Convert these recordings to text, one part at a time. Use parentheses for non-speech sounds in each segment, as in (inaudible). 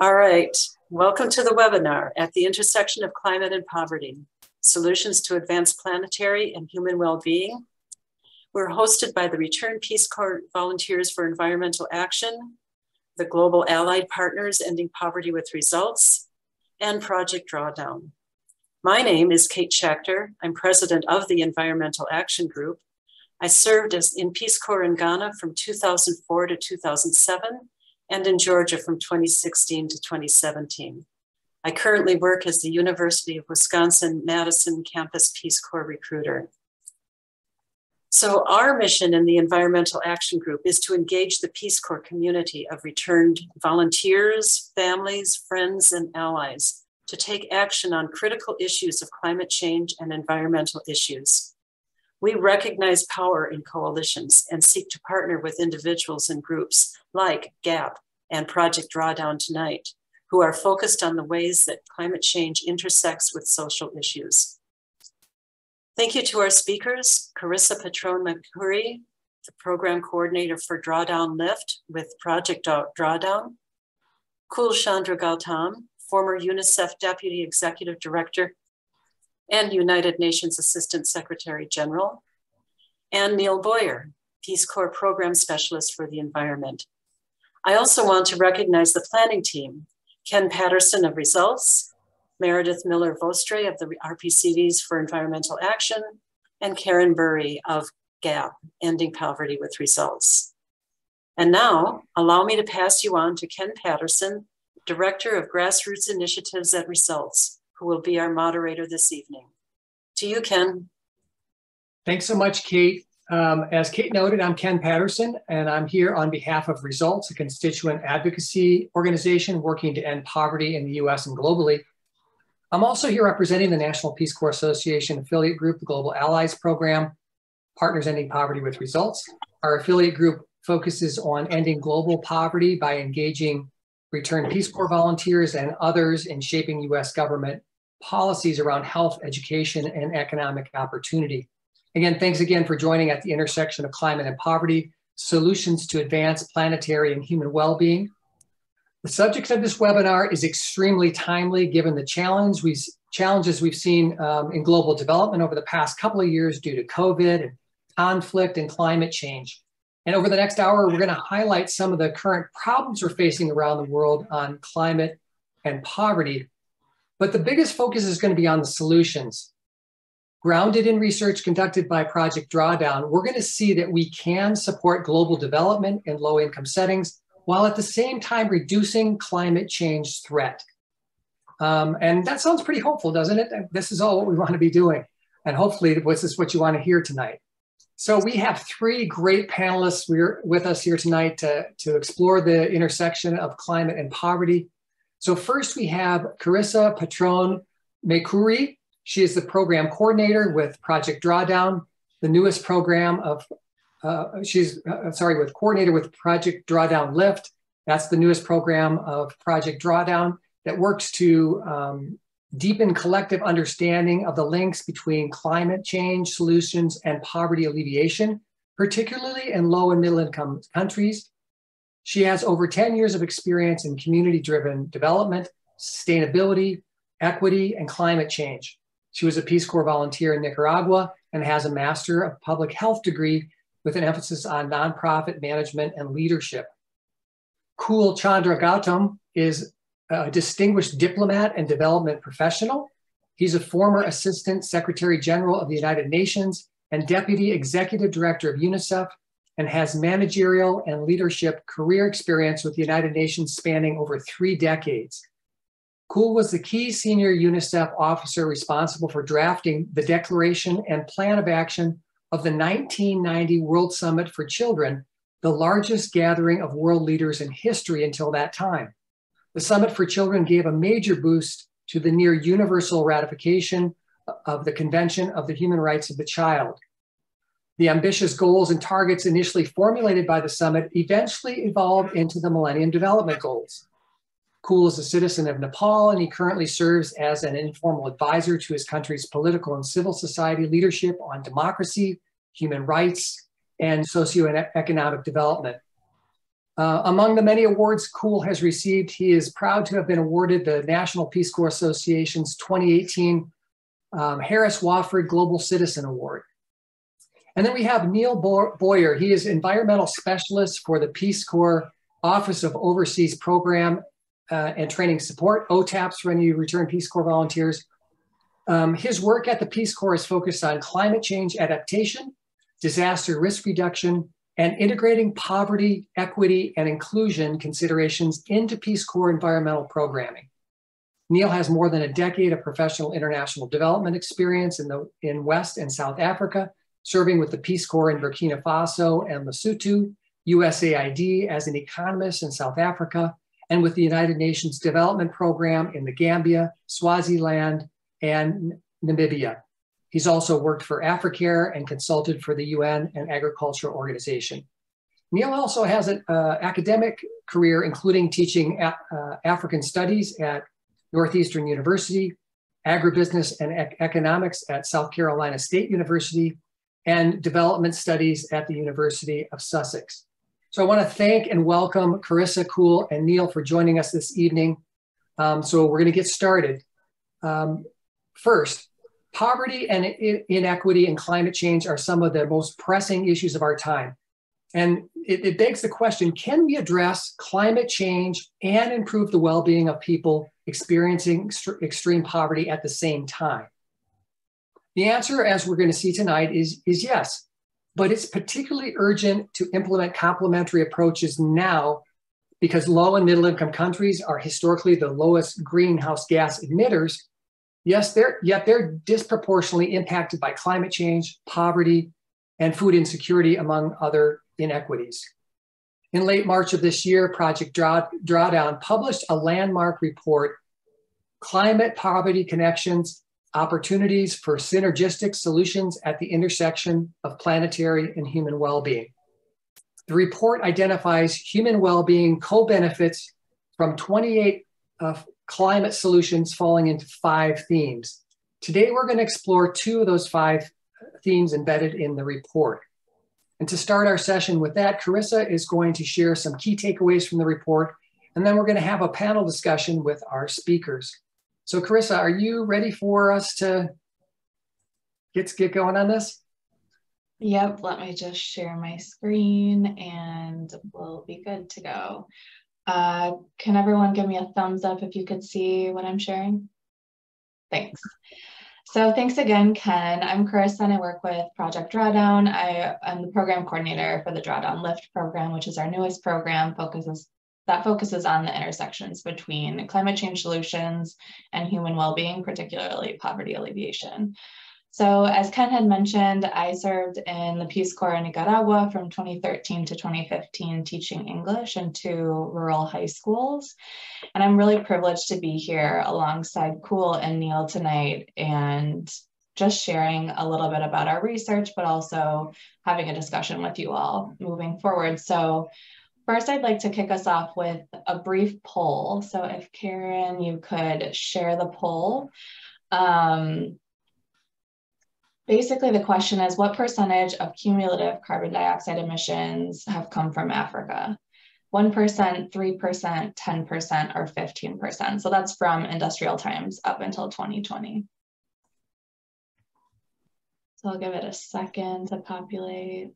All right, welcome to the webinar at the intersection of climate and poverty, solutions to advance planetary and human well-being. We're hosted by the Return Peace Corps Volunteers for Environmental Action, the Global Allied Partners Ending Poverty with Results, and Project Drawdown. My name is Kate Schachter. I'm president of the Environmental Action Group. I served as in Peace Corps in Ghana from 2004 to 2007 and in Georgia from 2016 to 2017. I currently work as the University of Wisconsin Madison Campus Peace Corps recruiter. So, our mission in the Environmental Action Group is to engage the Peace Corps community of returned volunteers, families, friends, and allies to take action on critical issues of climate change and environmental issues. We recognize power in coalitions and seek to partner with individuals and groups like GAP and Project Drawdown Tonight, who are focused on the ways that climate change intersects with social issues. Thank you to our speakers, Carissa Patrone Maikuri, the program coordinator for Drawdown Lift with Project Drawdown, Kul Chandra Gautam, former UNICEF Deputy Executive Director and United Nations Assistant Secretary General, and Neil Boyer, Peace Corps Program Specialist for the Environment. I also want to recognize the planning team, Ken Patterson of Results, Meredith Miller Vostre of the RPCVs for Environmental Action, and Karen Burry of GAP, Ending Poverty with Results. And now, allow me to pass you on to Ken Patterson, Director of Grassroots Initiatives at Results, who will be our moderator this evening. To you, Ken. Thanks so much, Kate. Um, as Kate noted, I'm Ken Patterson, and I'm here on behalf of Results, a constituent advocacy organization working to end poverty in the US and globally. I'm also here representing the National Peace Corps Association affiliate group, the Global Allies Program, Partners Ending Poverty with Results. Our affiliate group focuses on ending global poverty by engaging returned Peace Corps volunteers and others in shaping US government policies around health, education, and economic opportunity. Again, thanks again for joining at the intersection of climate and poverty, solutions to advance planetary and human well-being. The subject of this webinar is extremely timely given the challenge we, challenges we've seen um, in global development over the past couple of years due to COVID and conflict and climate change. And over the next hour, we're going to highlight some of the current problems we're facing around the world on climate and poverty. But the biggest focus is going to be on the solutions. Grounded in research conducted by Project Drawdown, we're going to see that we can support global development in low income settings while at the same time reducing climate change threat. Um, and that sounds pretty hopeful, doesn't it? This is all what we want to be doing. And hopefully, this is what you want to hear tonight. So we have three great panelists we're, with us here tonight to, to explore the intersection of climate and poverty. So first we have Carissa Patrone Maikuri. She is the program coordinator with Project Drawdown, the newest program of, uh, she's, uh, sorry, with coordinator with Project Drawdown Lift. That's the newest program of Project Drawdown that works to um, deepen collective understanding of the links between climate change solutions and poverty alleviation, particularly in low and middle income countries. She has over 10 years of experience in community driven development, sustainability, equity, and climate change. She was a Peace Corps volunteer in Nicaragua and has a Master of Public Health degree with an emphasis on nonprofit management and leadership. Kul Chandra Gautam is a distinguished diplomat and development professional. He's a former Assistant Secretary General of the United Nations and Deputy Executive Director of UNICEF and has managerial and leadership career experience with the United Nations spanning over three decades. Kul was the key senior UNICEF officer responsible for drafting the declaration and plan of action of the 1990 World Summit for Children, the largest gathering of world leaders in history until that time. The Summit for Children gave a major boost to the near universal ratification of the Convention of the Human Rights of the Child. The ambitious goals and targets initially formulated by the summit eventually evolved into the Millennium Development Goals. Kul is a citizen of Nepal, and he currently serves as an informal advisor to his country's political and civil society leadership on democracy, human rights, and socioeconomic development. Uh, among the many awards Kul has received, he is proud to have been awarded the National Peace Corps Association's 2018 um, Harris Wofford Global Citizen Award. And then we have Neil Boyer. He is environmental specialist for the Peace Corps Office of Overseas Program uh, and Training Support, OTAPS for any returned Peace Corps volunteers. Um, his work at the Peace Corps is focused on climate change adaptation, disaster risk reduction, and integrating poverty, equity, and inclusion considerations into Peace Corps environmental programming. Neil has more than a decade of professional international development experience in, the, in West and South Africa, serving with the Peace Corps in Burkina Faso and Lesotho, USAID as an economist in South Africa, and with the United Nations Development Program in the Gambia, Swaziland, and Namibia. He's also worked for Africare and consulted for the UN and Agriculture Organization. Neil also has an uh, academic career, including teaching uh, African studies at Northeastern University, agribusiness and ec economics at South Carolina State University, and development studies at the University of Sussex. So I want to thank and welcome Carissa Kul and Neil for joining us this evening. Um, so we're going to get started. Um, first, Poverty and inequity and climate change are some of the most pressing issues of our time. And it, it begs the question can we address climate change and improve the well being of people experiencing extreme poverty at the same time? The answer, as we're going to see tonight, is, is yes. But it's particularly urgent to implement complementary approaches now because low and middle income countries are historically the lowest greenhouse gas emitters Yes, they're, yet they're disproportionately impacted by climate change, poverty, and food insecurity, among other inequities. In late March of this year, Project Draw, Drawdown published a landmark report, Climate Poverty Connections, Opportunities for Synergistic Solutions at the Intersection of Planetary and Human Well-Being. The report identifies human well-being co-benefits from 28 uh, climate solutions falling into five themes. Today, we're going to explore two of those five themes embedded in the report. And to start our session with that, Carissa is going to share some key takeaways from the report, and then we're going to have a panel discussion with our speakers. So Carissa, are you ready for us to get, get going on this? Yep, let me just share my screen and we'll be good to go. Uh, can everyone give me a thumbs up if you could see what I'm sharing? Thanks. So thanks again, Ken. I'm Carissa and I work with Project Drawdown. I am the program coordinator for the Drawdown Lift program, which is our newest program focuses that focuses on the intersections between climate change solutions and human well-being, particularly poverty alleviation. So as Ken had mentioned, I served in the Peace Corps in Nicaragua from 2013 to 2015, teaching English in two rural high schools. And I'm really privileged to be here alongside Kul and Neil tonight and just sharing a little bit about our research, but also having a discussion with you all moving forward. So First, I'd like to kick us off with a brief poll. So if Karen, you could share the poll. Um, basically the question is what percentage of cumulative carbon dioxide emissions have come from Africa? 1%, 3%, 10%, or 15%. So that's from industrial times up until 2020. So I'll give it a second to populate.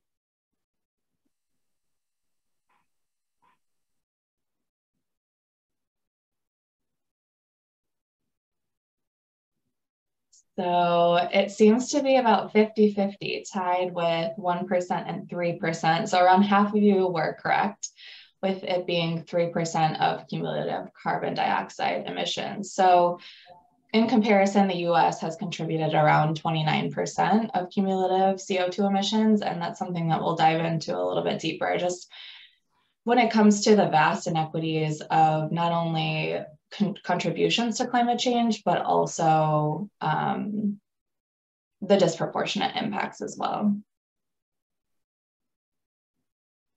So it seems to be about 50 50, tied with 1% and 3%. So around half of you were correct, with it being 3% of cumulative carbon dioxide emissions. So in comparison, the US has contributed around 29% of cumulative CO2 emissions, and that's something that we'll dive into a little bit deeper. Just when it comes to the vast inequities of not only con contributions to climate change, but also um, the disproportionate impacts as well.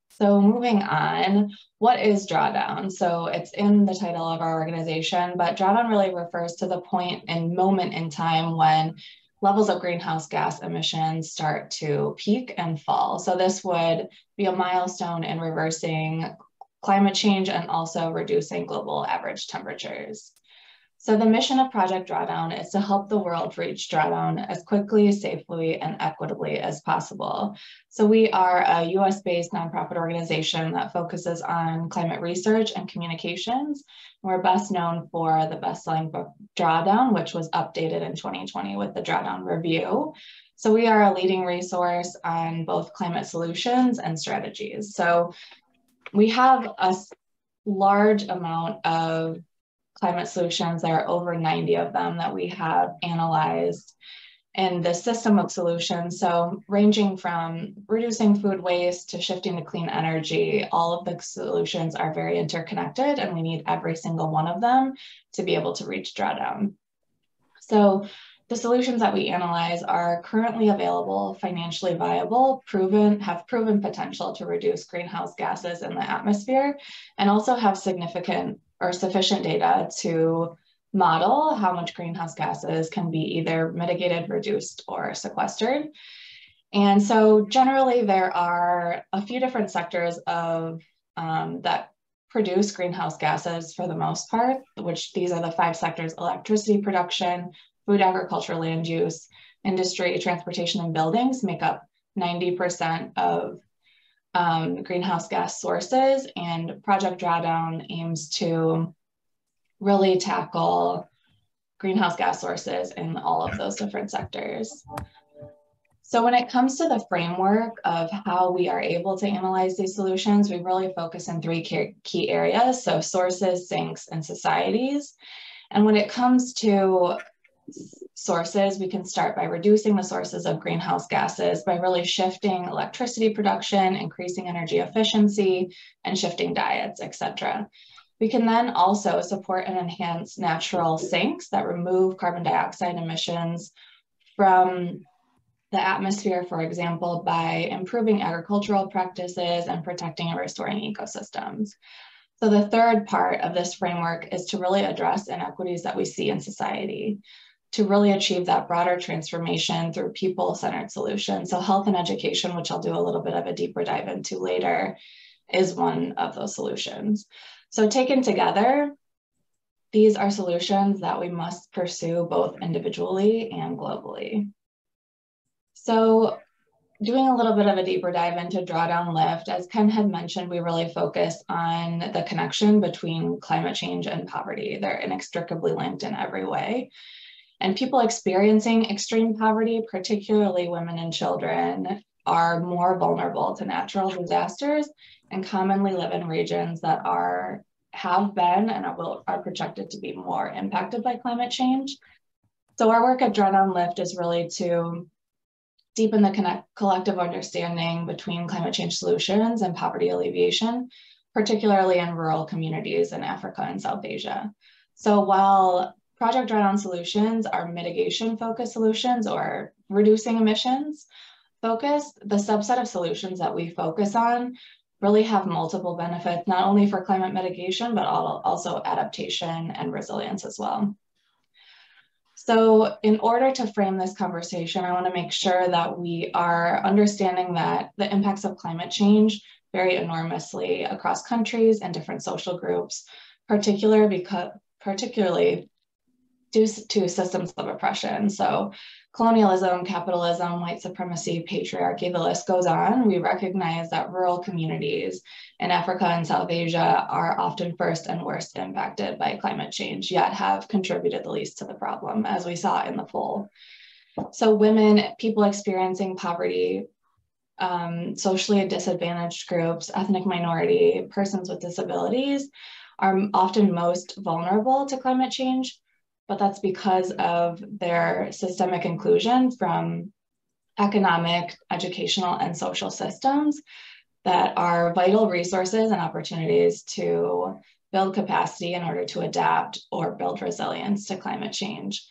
So moving on, what is drawdown? So it's in the title of our organization, but drawdown really refers to the point and moment in time when levels of greenhouse gas emissions start to peak and fall. So this would be a milestone in reversing climate change and also reducing global average temperatures. So the mission of Project Drawdown is to help the world reach drawdown as quickly, safely, and equitably as possible. So we are a US-based nonprofit organization that focuses on climate research and communications. We're best known for the best-selling book Drawdown, which was updated in 2020 with the Drawdown Review. So we are a leading resource on both climate solutions and strategies. So we have a large amount of climate solutions. There are over 90 of them that we have analyzed in the system of solutions. So ranging from reducing food waste to shifting to clean energy, all of the solutions are very interconnected and we need every single one of them to be able to reach drawdown. So the solutions that we analyze are currently available, financially viable, proven, have proven potential to reduce greenhouse gases in the atmosphere, and also have significant or sufficient data to model how much greenhouse gases can be either mitigated, reduced, or sequestered. And so generally there are a few different sectors of um, that produce greenhouse gases for the most part, which these are the five sectors, electricity production, food, agriculture, land use, industry, transportation, and buildings make up 90% of um, greenhouse gas sources and Project Drawdown aims to really tackle greenhouse gas sources in all of those different sectors. So when it comes to the framework of how we are able to analyze these solutions, we really focus in three key areas, so sources, sinks, and societies. And when it comes to sources, we can start by reducing the sources of greenhouse gases by really shifting electricity production, increasing energy efficiency, and shifting diets, etc. We can then also support and enhance natural sinks that remove carbon dioxide emissions from the atmosphere, for example, by improving agricultural practices and protecting and restoring ecosystems. So the third part of this framework is to really address inequities that we see in society to really achieve that broader transformation through people-centered solutions. So health and education, which I'll do a little bit of a deeper dive into later, is one of those solutions. So taken together, these are solutions that we must pursue both individually and globally. So doing a little bit of a deeper dive into drawdown lift, as Ken had mentioned, we really focus on the connection between climate change and poverty. They're inextricably linked in every way. And people experiencing extreme poverty, particularly women and children, are more vulnerable to natural disasters and commonly live in regions that are have been and are, will, are projected to be more impacted by climate change. So our work at Drawdown Lift is really to deepen the connect, collective understanding between climate change solutions and poverty alleviation, particularly in rural communities in Africa and South Asia. So while Project Drawdown solutions are mitigation focused solutions or reducing emissions focused. The subset of solutions that we focus on really have multiple benefits, not only for climate mitigation, but also adaptation and resilience as well. So in order to frame this conversation, I wanna make sure that we are understanding that the impacts of climate change vary enormously across countries and different social groups, particular because, particularly due to systems of oppression. So colonialism, capitalism, white supremacy, patriarchy, the list goes on. We recognize that rural communities in Africa and South Asia are often first and worst impacted by climate change, yet have contributed the least to the problem, as we saw in the poll. So women, people experiencing poverty, um, socially disadvantaged groups, ethnic minority, persons with disabilities are often most vulnerable to climate change but that's because of their systemic inclusion from economic, educational, and social systems that are vital resources and opportunities to build capacity in order to adapt or build resilience to climate change.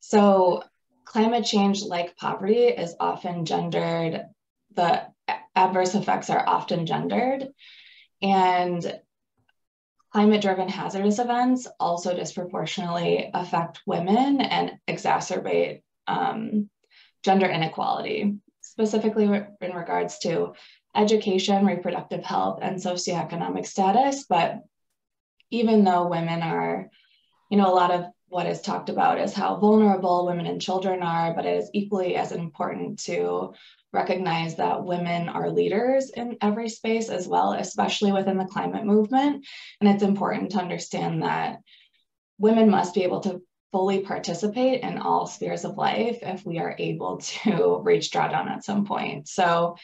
So climate change, like poverty, is often gendered, the adverse effects are often gendered. And Climate driven hazardous events also disproportionately affect women and exacerbate um, gender inequality, specifically in regards to education, reproductive health, and socioeconomic status. But even though women are, you know, a lot of what is talked about is how vulnerable women and children are, but it is equally as important to recognize that women are leaders in every space as well, especially within the climate movement. And it's important to understand that women must be able to fully participate in all spheres of life if we are able (laughs) to reach drawdown at some point. So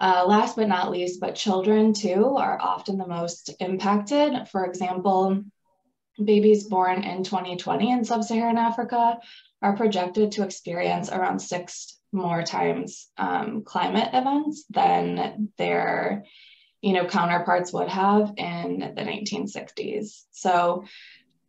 uh, last but not least, but children too are often the most impacted. For example, babies born in 2020 in sub-Saharan Africa are projected to experience around six more times um, climate events than their you know counterparts would have in the 1960s so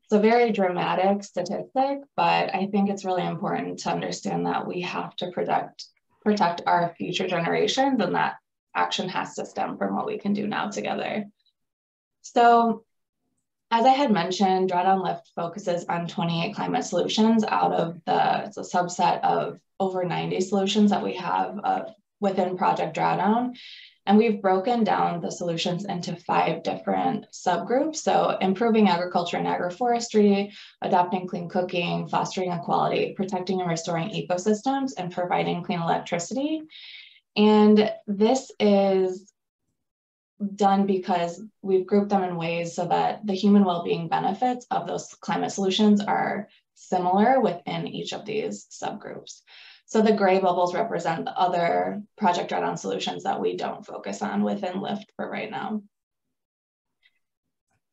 it's a very dramatic statistic but i think it's really important to understand that we have to protect protect our future generations and that action has to stem from what we can do now together. So as I had mentioned, Drawdown Lift focuses on 28 climate solutions out of the, it's a subset of over 90 solutions that we have uh, within Project Drawdown. And we've broken down the solutions into five different subgroups. So improving agriculture and agroforestry, adopting clean cooking, fostering equality, protecting and restoring ecosystems, and providing clean electricity. And this is done because we've grouped them in ways so that the human well-being benefits of those climate solutions are similar within each of these subgroups. So the gray bubbles represent the other Project Drawdown solutions that we don't focus on within LIFT for right now.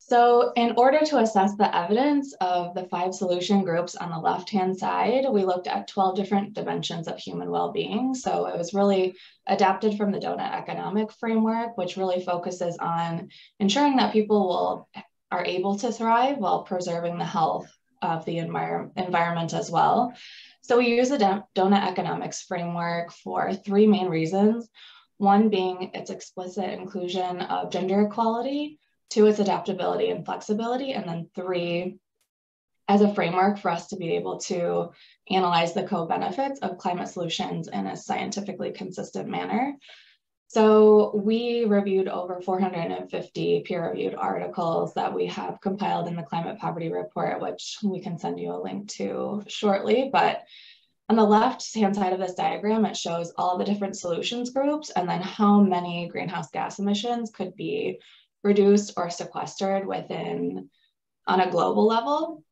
So in order to assess the evidence of the five solution groups on the left-hand side, we looked at 12 different dimensions of human well-being. So it was really adapted from the donut economic framework, which really focuses on ensuring that people will are able to thrive while preserving the health of the envir environment as well. So we use the donut economics framework for three main reasons. One being its explicit inclusion of gender equality, two is adaptability and flexibility, and then three, as a framework for us to be able to analyze the co-benefits of climate solutions in a scientifically consistent manner. So we reviewed over 450 peer-reviewed articles that we have compiled in the Climate Poverty Report, which we can send you a link to shortly. But on the left-hand side of this diagram, it shows all the different solutions groups and then how many greenhouse gas emissions could be reduced or sequestered within on a global level.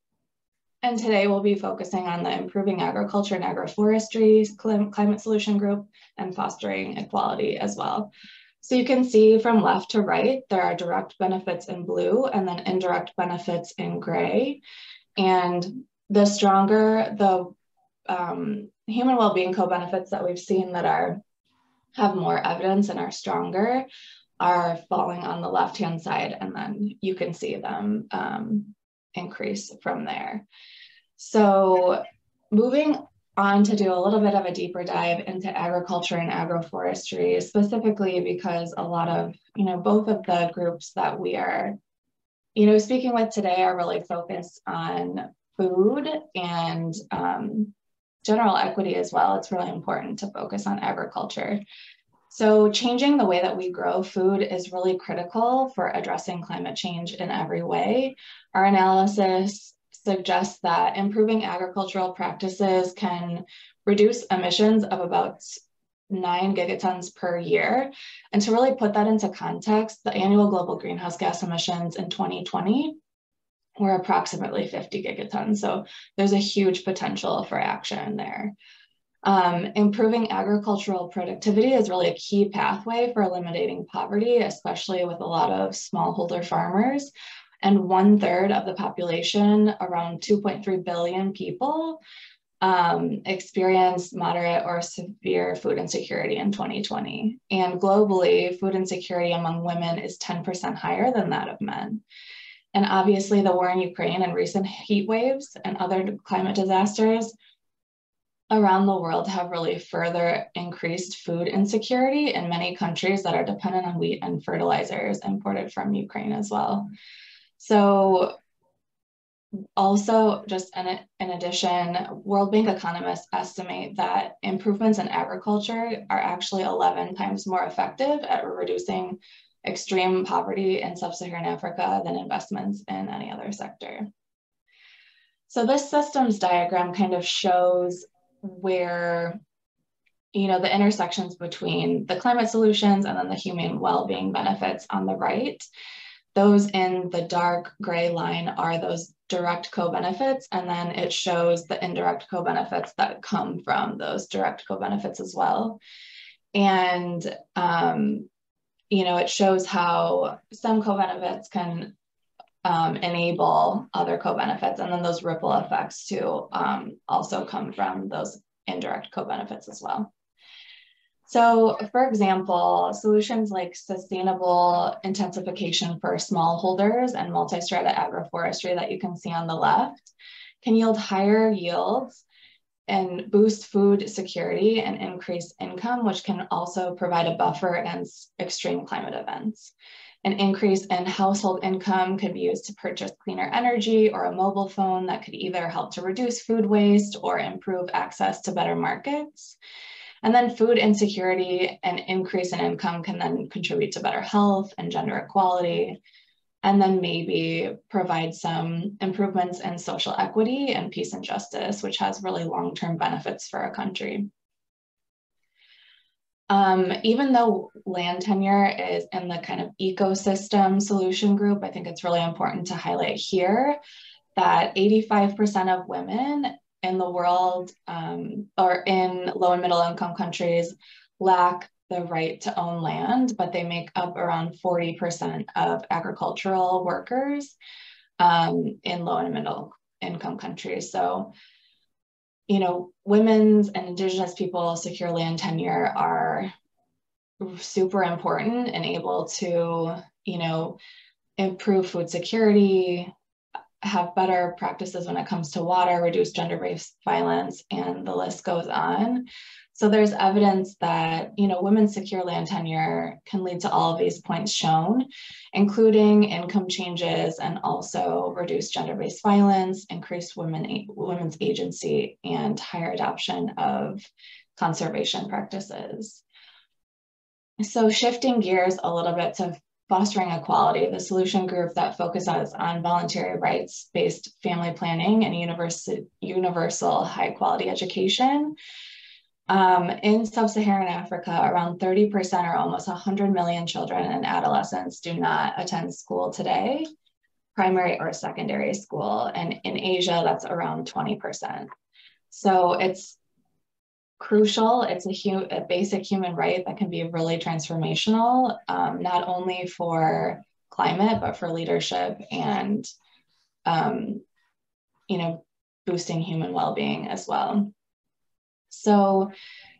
And today we'll be focusing on the improving agriculture and agroforestry climate solution group and fostering equality as well. So you can see from left to right, there are direct benefits in blue and then indirect benefits in gray. And the stronger the um, human well-being co-benefits that we've seen that are have more evidence and are stronger are falling on the left-hand side, and then you can see them um, increase from there. So moving on to do a little bit of a deeper dive into agriculture and agroforestry, specifically because a lot of, you know, both of the groups that we are, you know, speaking with today are really focused on food and um, general equity as well. It's really important to focus on agriculture. So changing the way that we grow food is really critical for addressing climate change in every way. Our analysis suggests that improving agricultural practices can reduce emissions of about nine gigatons per year. And to really put that into context, the annual global greenhouse gas emissions in 2020 were approximately 50 gigatons. So there's a huge potential for action there. Um, improving agricultural productivity is really a key pathway for eliminating poverty, especially with a lot of smallholder farmers. And one third of the population, around 2.3 billion people, um, experienced moderate or severe food insecurity in 2020. And globally, food insecurity among women is 10% higher than that of men. And obviously, the war in Ukraine and recent heat waves and other climate disasters around the world have really further increased food insecurity in many countries that are dependent on wheat and fertilizers imported from Ukraine as well. So also, just in, in addition, World Bank economists estimate that improvements in agriculture are actually 11 times more effective at reducing extreme poverty in sub-Saharan Africa than investments in any other sector. So this systems diagram kind of shows where, you know, the intersections between the climate solutions and then the human well-being benefits on the right. Those in the dark gray line are those direct co-benefits, and then it shows the indirect co-benefits that come from those direct co-benefits as well. And, um, you know, it shows how some co-benefits can um, enable other co-benefits, and then those ripple effects too um, also come from those indirect co-benefits as well. So for example, solutions like sustainable intensification for smallholders and multi-strata agroforestry that you can see on the left can yield higher yields and boost food security and increase income, which can also provide a buffer against extreme climate events. An increase in household income could be used to purchase cleaner energy or a mobile phone that could either help to reduce food waste or improve access to better markets. And then food insecurity and increase in income can then contribute to better health and gender equality. And then maybe provide some improvements in social equity and peace and justice, which has really long term benefits for a country. Um, even though land tenure is in the kind of ecosystem solution group, I think it's really important to highlight here that 85% of women in the world um, or in low and middle income countries lack the right to own land, but they make up around 40% of agricultural workers um, in low and middle income countries. So, you know, women's and indigenous people secure land tenure are super important and able to, you know, improve food security, have better practices when it comes to water, reduce gender-based violence, and the list goes on. So there's evidence that you know women's secure land tenure can lead to all of these points shown, including income changes and also reduced gender-based violence, increased women women's agency, and higher adoption of conservation practices. So shifting gears a little bit to Fostering Equality, the solution group that focuses on voluntary rights based family planning and universal, universal high quality education. Um, in sub Saharan Africa, around 30% or almost 100 million children and adolescents do not attend school today, primary or secondary school. And in Asia, that's around 20%. So it's crucial. It's a, hu- a basic human right that can be really transformational, um, not only for climate, but for leadership and, um, you know, boosting human well-being as well. So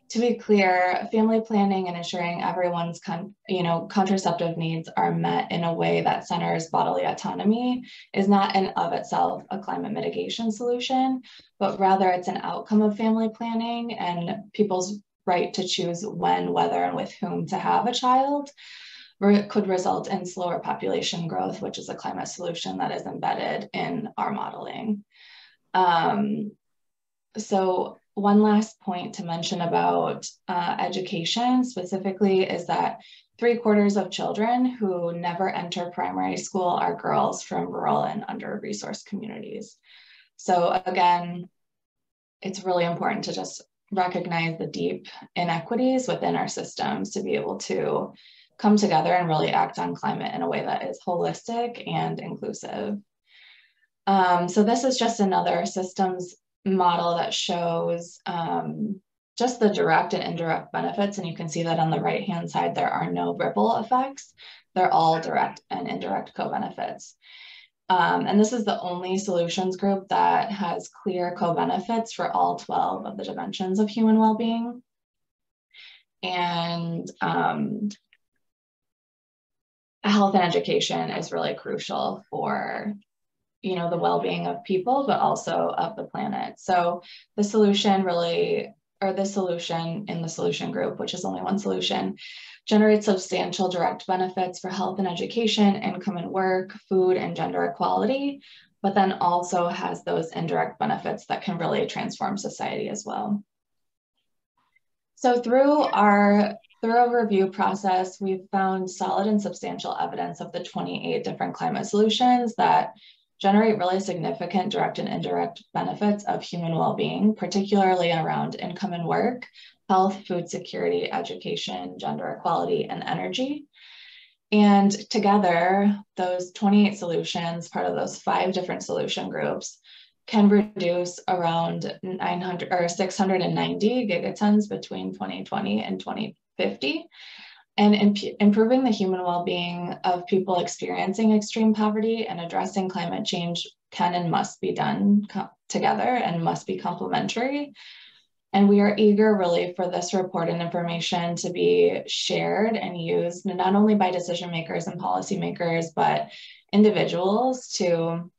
to be clear, family planning and ensuring everyone's con- you know contraceptive needs are met in a way that centers bodily autonomy is not in of itself a climate mitigation solution, but rather it's an outcome of family planning and people's right to choose when, whether, and with whom to have a child could result in slower population growth, which is a climate solution that is embedded in our modeling. Um, so one last point to mention about uh, education specifically is that three quarters of children who never enter primary school are girls from rural and under-resourced communities. So again, it's really important to just recognize the deep inequities within our systems to be able to come together and really act on climate in a way that is holistic and inclusive. Um, so this is just another systems model that shows um, just the direct and indirect benefits. And you can see that on the right hand side, there are no ripple effects. They're all direct and indirect co-benefits. Um, and this is the only solutions group that has clear co-benefits for all 12 of the dimensions of human well-being. And um, health and education is really crucial for you know the well-being of people but also of the planet so the solution really or the solution in the solution group which is only one solution generates substantial direct benefits for health and education income and work food and gender equality but then also has those indirect benefits that can really transform society as well. So through our thorough review process, we've found solid and substantial evidence of the 28 different climate solutions that generate really significant direct and indirect benefits of human well-being, particularly around income and work, health, food security, education, gender equality, and energy. And together, those 28 solutions, part of those five different solution groups, can reduce around 900 or 690 gigatons between 2020 and 2050 and imp- improving the human well-being of people experiencing extreme poverty and addressing climate change can and must be done together and must be complementary. And we are eager really for this report and information to be shared and used not only by decision makers and policymakers, but individuals to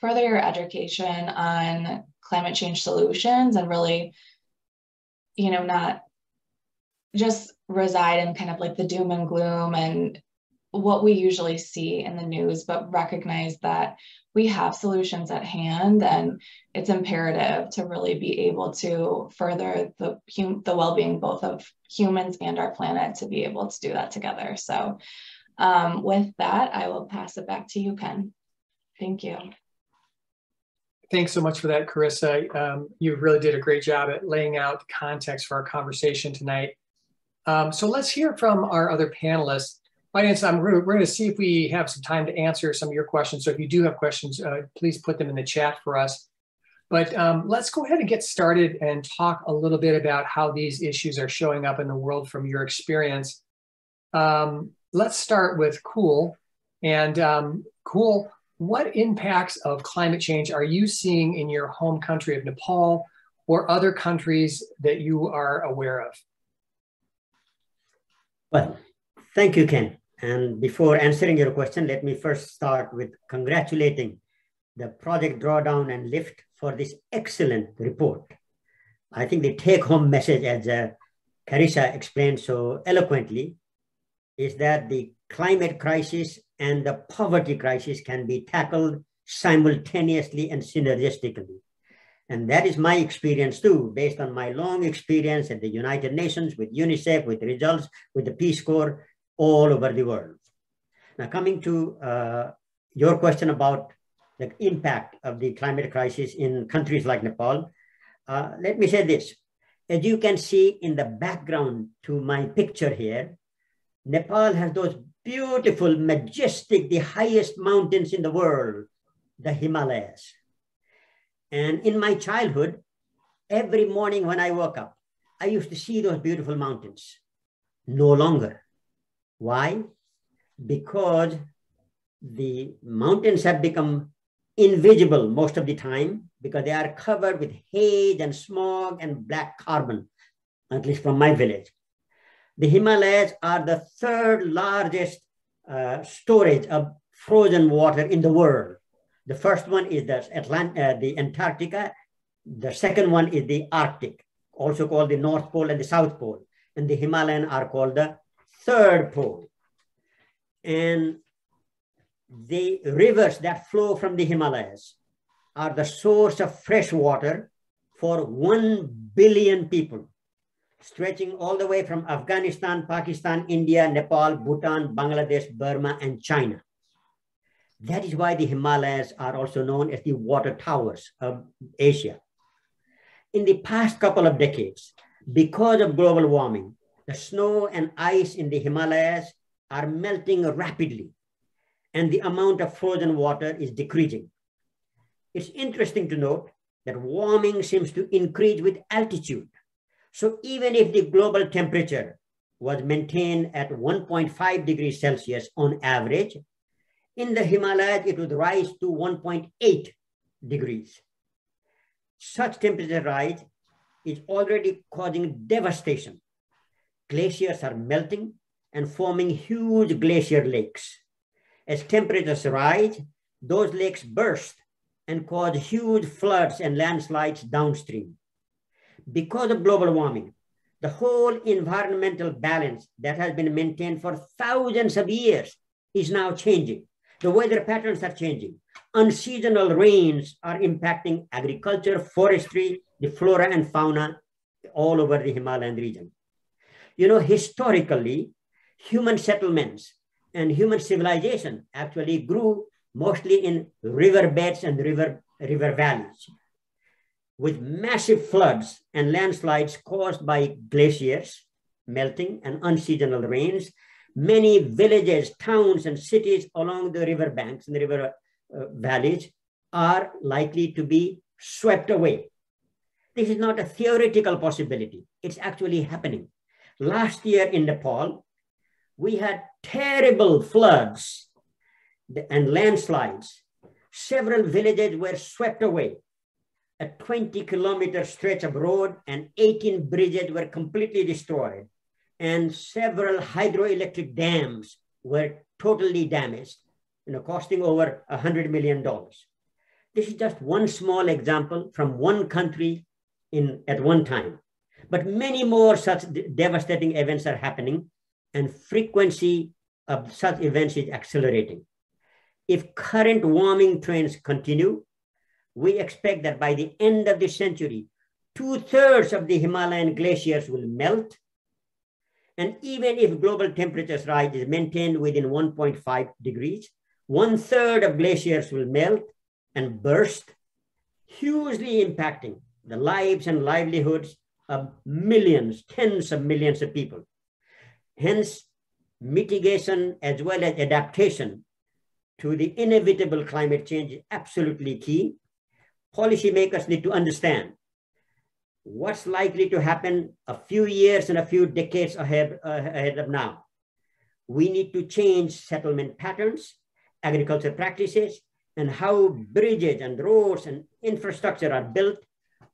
further your education on climate change solutions and really, you know, not just reside in kind of like the doom and gloom and what we usually see in the news, but recognize that we have solutions at hand and it's imperative to really be able to further the, hum- the well-being both of humans and our planet to be able to do that together. So um, with that, I will pass it back to you, Ken. Thank you. Thanks so much for that, Carissa. Um, you really did a great job at laying out the context for our conversation tonight. Um, so let's hear from our other panelists. Audience, I'm, we're, we're going to see if we have some time to answer some of your questions. So if you do have questions, uh, please put them in the chat for us. But um, let's go ahead and get started and talk a little bit about how these issues are showing up in the world from your experience. Um, let's start with Kul. And um, Kul, what impacts of climate change are you seeing in your home country of Nepal or other countries that you are aware of? Well, thank you, Ken. And before answering your question, let me first start with congratulating the Project Drawdown and Lift for this excellent report. I think the take home message, as uh, Carissa explained so eloquently, is that the climate crisis and the poverty crisis can be tackled simultaneously and synergistically. And that is my experience too, based on my long experience at the United Nations with UNICEF, with results, with the Peace Corps, all over the world. Now, coming to uh, your question about the impact of the climate crisis in countries like Nepal, uh, let me say this. As you can see in the background to my picture here, Nepal has those beautiful, majestic, the highest mountains in the world, the Himalayas. And in my childhood, every morning when I woke up, I used to see those beautiful mountains. No longer. Why? Because the mountains have become invisible most of the time because they are covered with haze and smog and black carbon, at least from my village. The Himalayas are the third largest uh, storage of frozen water in the world. The first one is the, Atlant- uh, the Antarctica. The second one is the Arctic, also called the North Pole and the South Pole. And the Himalayan are called the third pole. And the rivers that flow from the Himalayas are the source of fresh water for 1 billion people, stretching all the way from Afghanistan, Pakistan, India, Nepal, Bhutan, Bangladesh, Burma, and China. That is why the Himalayas are also known as the water towers of Asia. In the past couple of decades, because of global warming, the snow and ice in the Himalayas are melting rapidly, and the amount of frozen water is decreasing. It's interesting to note that warming seems to increase with altitude. So even if the global temperature was maintained at 1.5 degrees Celsius on average, in the Himalayas, it would rise to 1.8 degrees. Such temperature rise is already causing devastation glaciers are melting and forming huge glacier lakes. As temperatures rise, those lakes burst and cause huge floods and landslides downstream. Because of global warming, the whole environmental balance that has been maintained for thousands of years is now changing. The weather patterns are changing. Unseasonal rains are impacting agriculture, forestry, the flora and fauna all over the Himalayan region. You know, historically, human settlements and human civilization actually grew mostly in riverbeds and river, river valleys with massive floods and landslides caused by glaciers melting and unseasonal rains. Many villages, towns, and cities along the river banks and the river uh, valleys are likely to be swept away. This is not a theoretical possibility. It's actually happening. Last year in Nepal, we had terrible floods and landslides. Several villages were swept away. A 20 kilometer stretch of road and 18 bridges were completely destroyed. And several hydroelectric dams were totally damaged, you know, costing over $100 million. This is just one small example from one country in, at one time. But many more such devastating events are happening and frequency of such events is accelerating. If current warming trends continue, we expect that by the end of the century, two thirds of the Himalayan glaciers will melt. And even if global temperatures rise is maintained within 1.5 degrees, one third of glaciers will melt and burst, hugely impacting the lives and livelihoods of millions, tens of millions of people. Hence, mitigation as well as adaptation to the inevitable climate change is absolutely key. Policymakers need to understand what's likely to happen a few years and a few decades ahead, uh, ahead of now. We need to change settlement patterns, agriculture practices, and how bridges and roads and infrastructure are built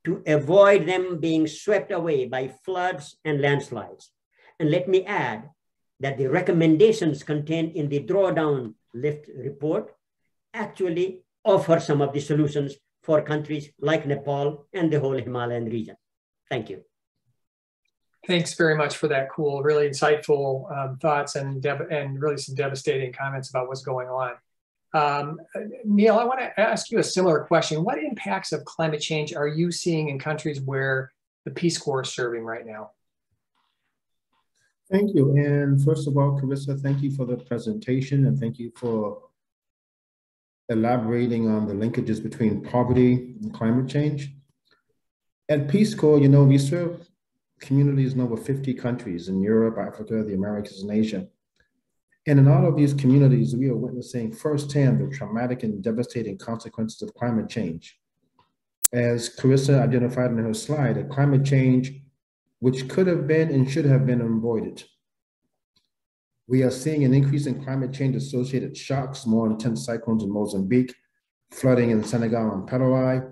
to avoid them being swept away by floods and landslides. And let me add that the recommendations contained in the drawdown lift report actually offer some of the solutions for countries like Nepal and the whole Himalayan region. Thank you. Thanks very much for that Kul, really insightful um, thoughts and, and really some devastating comments about what's going on. Um, Neil, I want to ask you a similar question. What impacts of climate change are you seeing in countries where the Peace Corps is serving right now? Thank you. And first of all, Carissa, thank you for the presentation and thank you for elaborating on the linkages between poverty and climate change. At Peace Corps, you know, we serve communities in over 50 countries in Europe, Africa, the Americas, and Asia. And in all of these communities, we are witnessing firsthand the traumatic and devastating consequences of climate change. As Carissa identified in her slide, a climate change which could have been and should have been avoided. We are seeing an increase in climate change associated shocks, more intense cyclones in Mozambique, flooding in Senegal and Paraguay,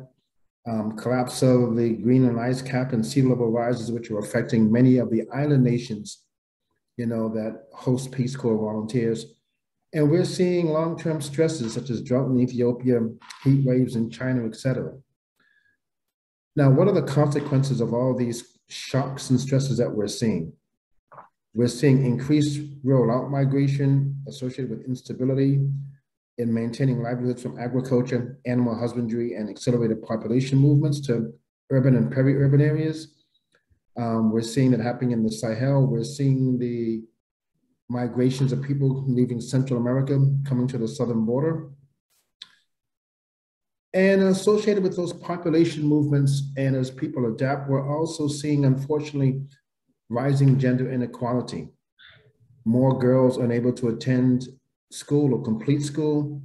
um, collapse of the Greenland ice cap and sea level rises, which are affecting many of the island nations, you know, that host Peace Corps volunteers. And we're seeing long-term stresses such as drought in Ethiopia, heat waves in China, et cetera. Now, what are the consequences of all these shocks and stresses that we're seeing. We're seeing increased rural out migration associated with instability in maintaining livelihoods from agriculture, animal husbandry, and accelerated population movements to urban and peri-urban areas. Um, we're seeing that happening in the Sahel. We're seeing the migrations of people leaving Central America coming to the southern border. And associated with those population movements and as people adapt, we're also seeing, unfortunately, rising gender inequality. More girls unable to attend school or complete school,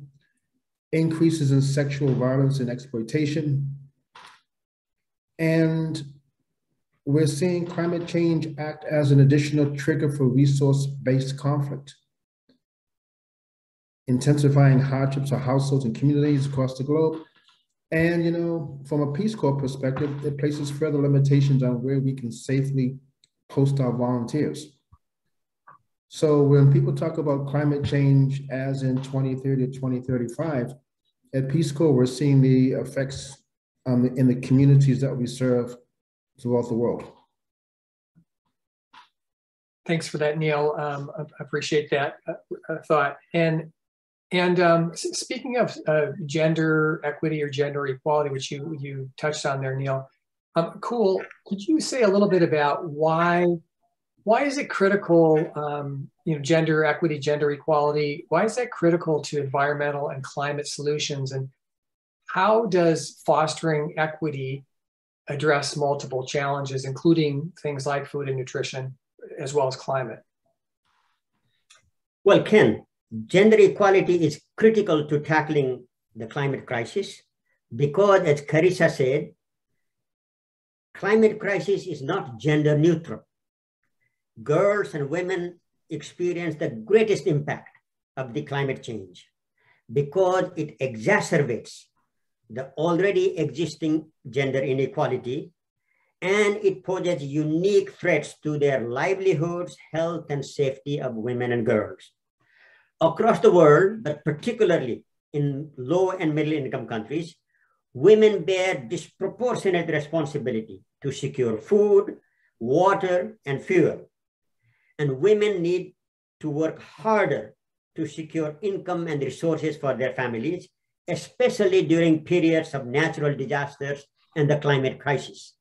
increases in sexual violence and exploitation. And we're seeing climate change act as an additional trigger for resource-based conflict, intensifying hardships for households and communities across the globe, and, you know, from a Peace Corps perspective, it places further limitations on where we can safely post our volunteers. So when people talk about climate change as in 2030 to 2035, at Peace Corps, we're seeing the effects um, in the communities that we serve throughout the world. Thanks for that, Neil. Um, I appreciate that uh, uh, thought. And And um, speaking of uh, gender equity or gender equality, which you you touched on there, Neil, um, Kul. Could you say a little bit about why why is it critical, um, you know, gender equity, gender equality? Why is that critical to environmental and climate solutions? And how does fostering equity address multiple challenges, including things like food and nutrition, as well as climate? Well, Ken, gender equality is critical to tackling the climate crisis because, as Carissa said, climate crisis is not gender neutral. Girls and women experience the greatest impact of the climate change because it exacerbates the already existing gender inequality and it poses unique threats to their livelihoods, health, and safety of women and girls. Across the world, but particularly in low and middle income countries, women bear disproportionate responsibility to secure food, water, and fuel. And women need to work harder to secure income and resources for their families, especially during periods of natural disasters and the climate crisis.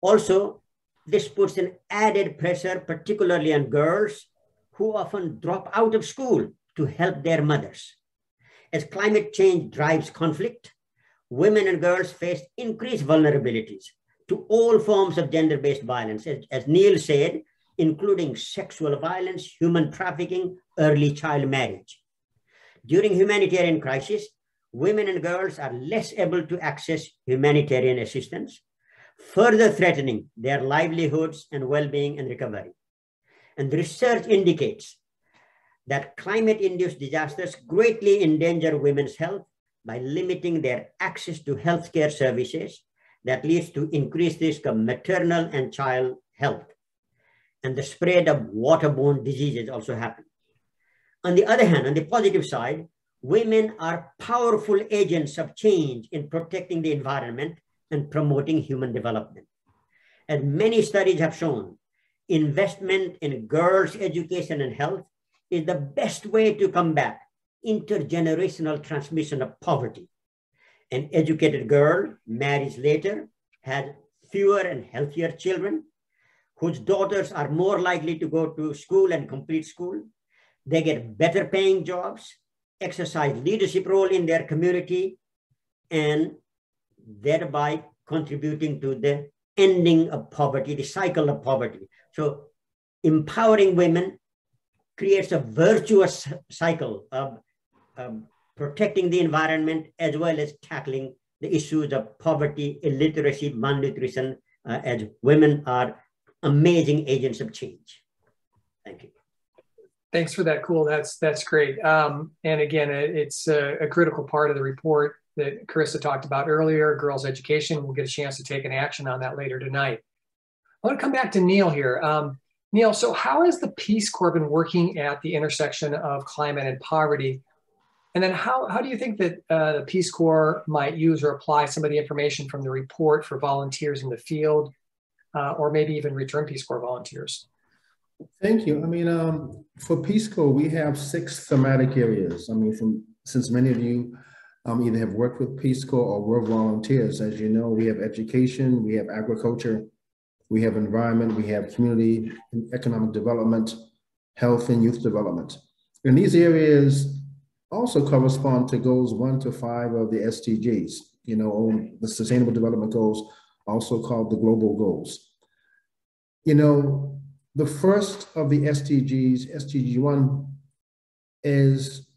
Also, this puts an added pressure, particularly on girls who often drop out of school to help their mothers. As climate change drives conflict, women and girls face increased vulnerabilities to all forms of gender-based violence. As, as, Neil said, including sexual violence, human trafficking, early child marriage. During humanitarian crisis, women and girls are less able to access humanitarian assistance, further threatening their livelihoods and well-being and recovery. And research indicates that climate-induced disasters greatly endanger women's health by limiting their access to healthcare services that leads to increased risk of maternal and child health. And the spread of waterborne diseases also happen. On the other hand, on the positive side, women are powerful agents of change in protecting the environment and promoting human development. As many studies have shown, investment in girls' education and health is the best way to combat intergenerational transmission of poverty. An educated girl marries later, has fewer and healthier children, whose daughters are more likely to go to school and complete school. They get better paying jobs, exercise leadership role in their community, and thereby contributing to the ending of poverty, the cycle of poverty. So empowering women creates a virtuous cycle of um, protecting the environment as well as tackling the issues of poverty, illiteracy, malnutrition, uh, as women are amazing agents of change. Thank you. Thanks for that. Kul. That's that's great. Um, and again, it, it's a, a, critical part of the report that Carissa talked about earlier. Girls' education. We'll get a chance to take an action on that later tonight. I want to come back to Neil here. Um, Neil, so how has the Peace Corps been working at the intersection of climate and poverty? And then how, how do you think that uh, the Peace Corps might use or apply some of the information from the report for volunteers in the field, uh, or maybe even return Peace Corps volunteers? Thank you. I mean, um, for Peace Corps, we have six thematic areas. I mean, from since many of you um, either have worked with Peace Corps or were volunteers, as you know, we have education, we have agriculture, we have environment, we have community and economic development, health and youth development. And these areas also correspond to goals one to five of the SDGs, you know, the Sustainable Development Goals, also called the Global Goals. You know, the first of the SDGs, SDG 1, is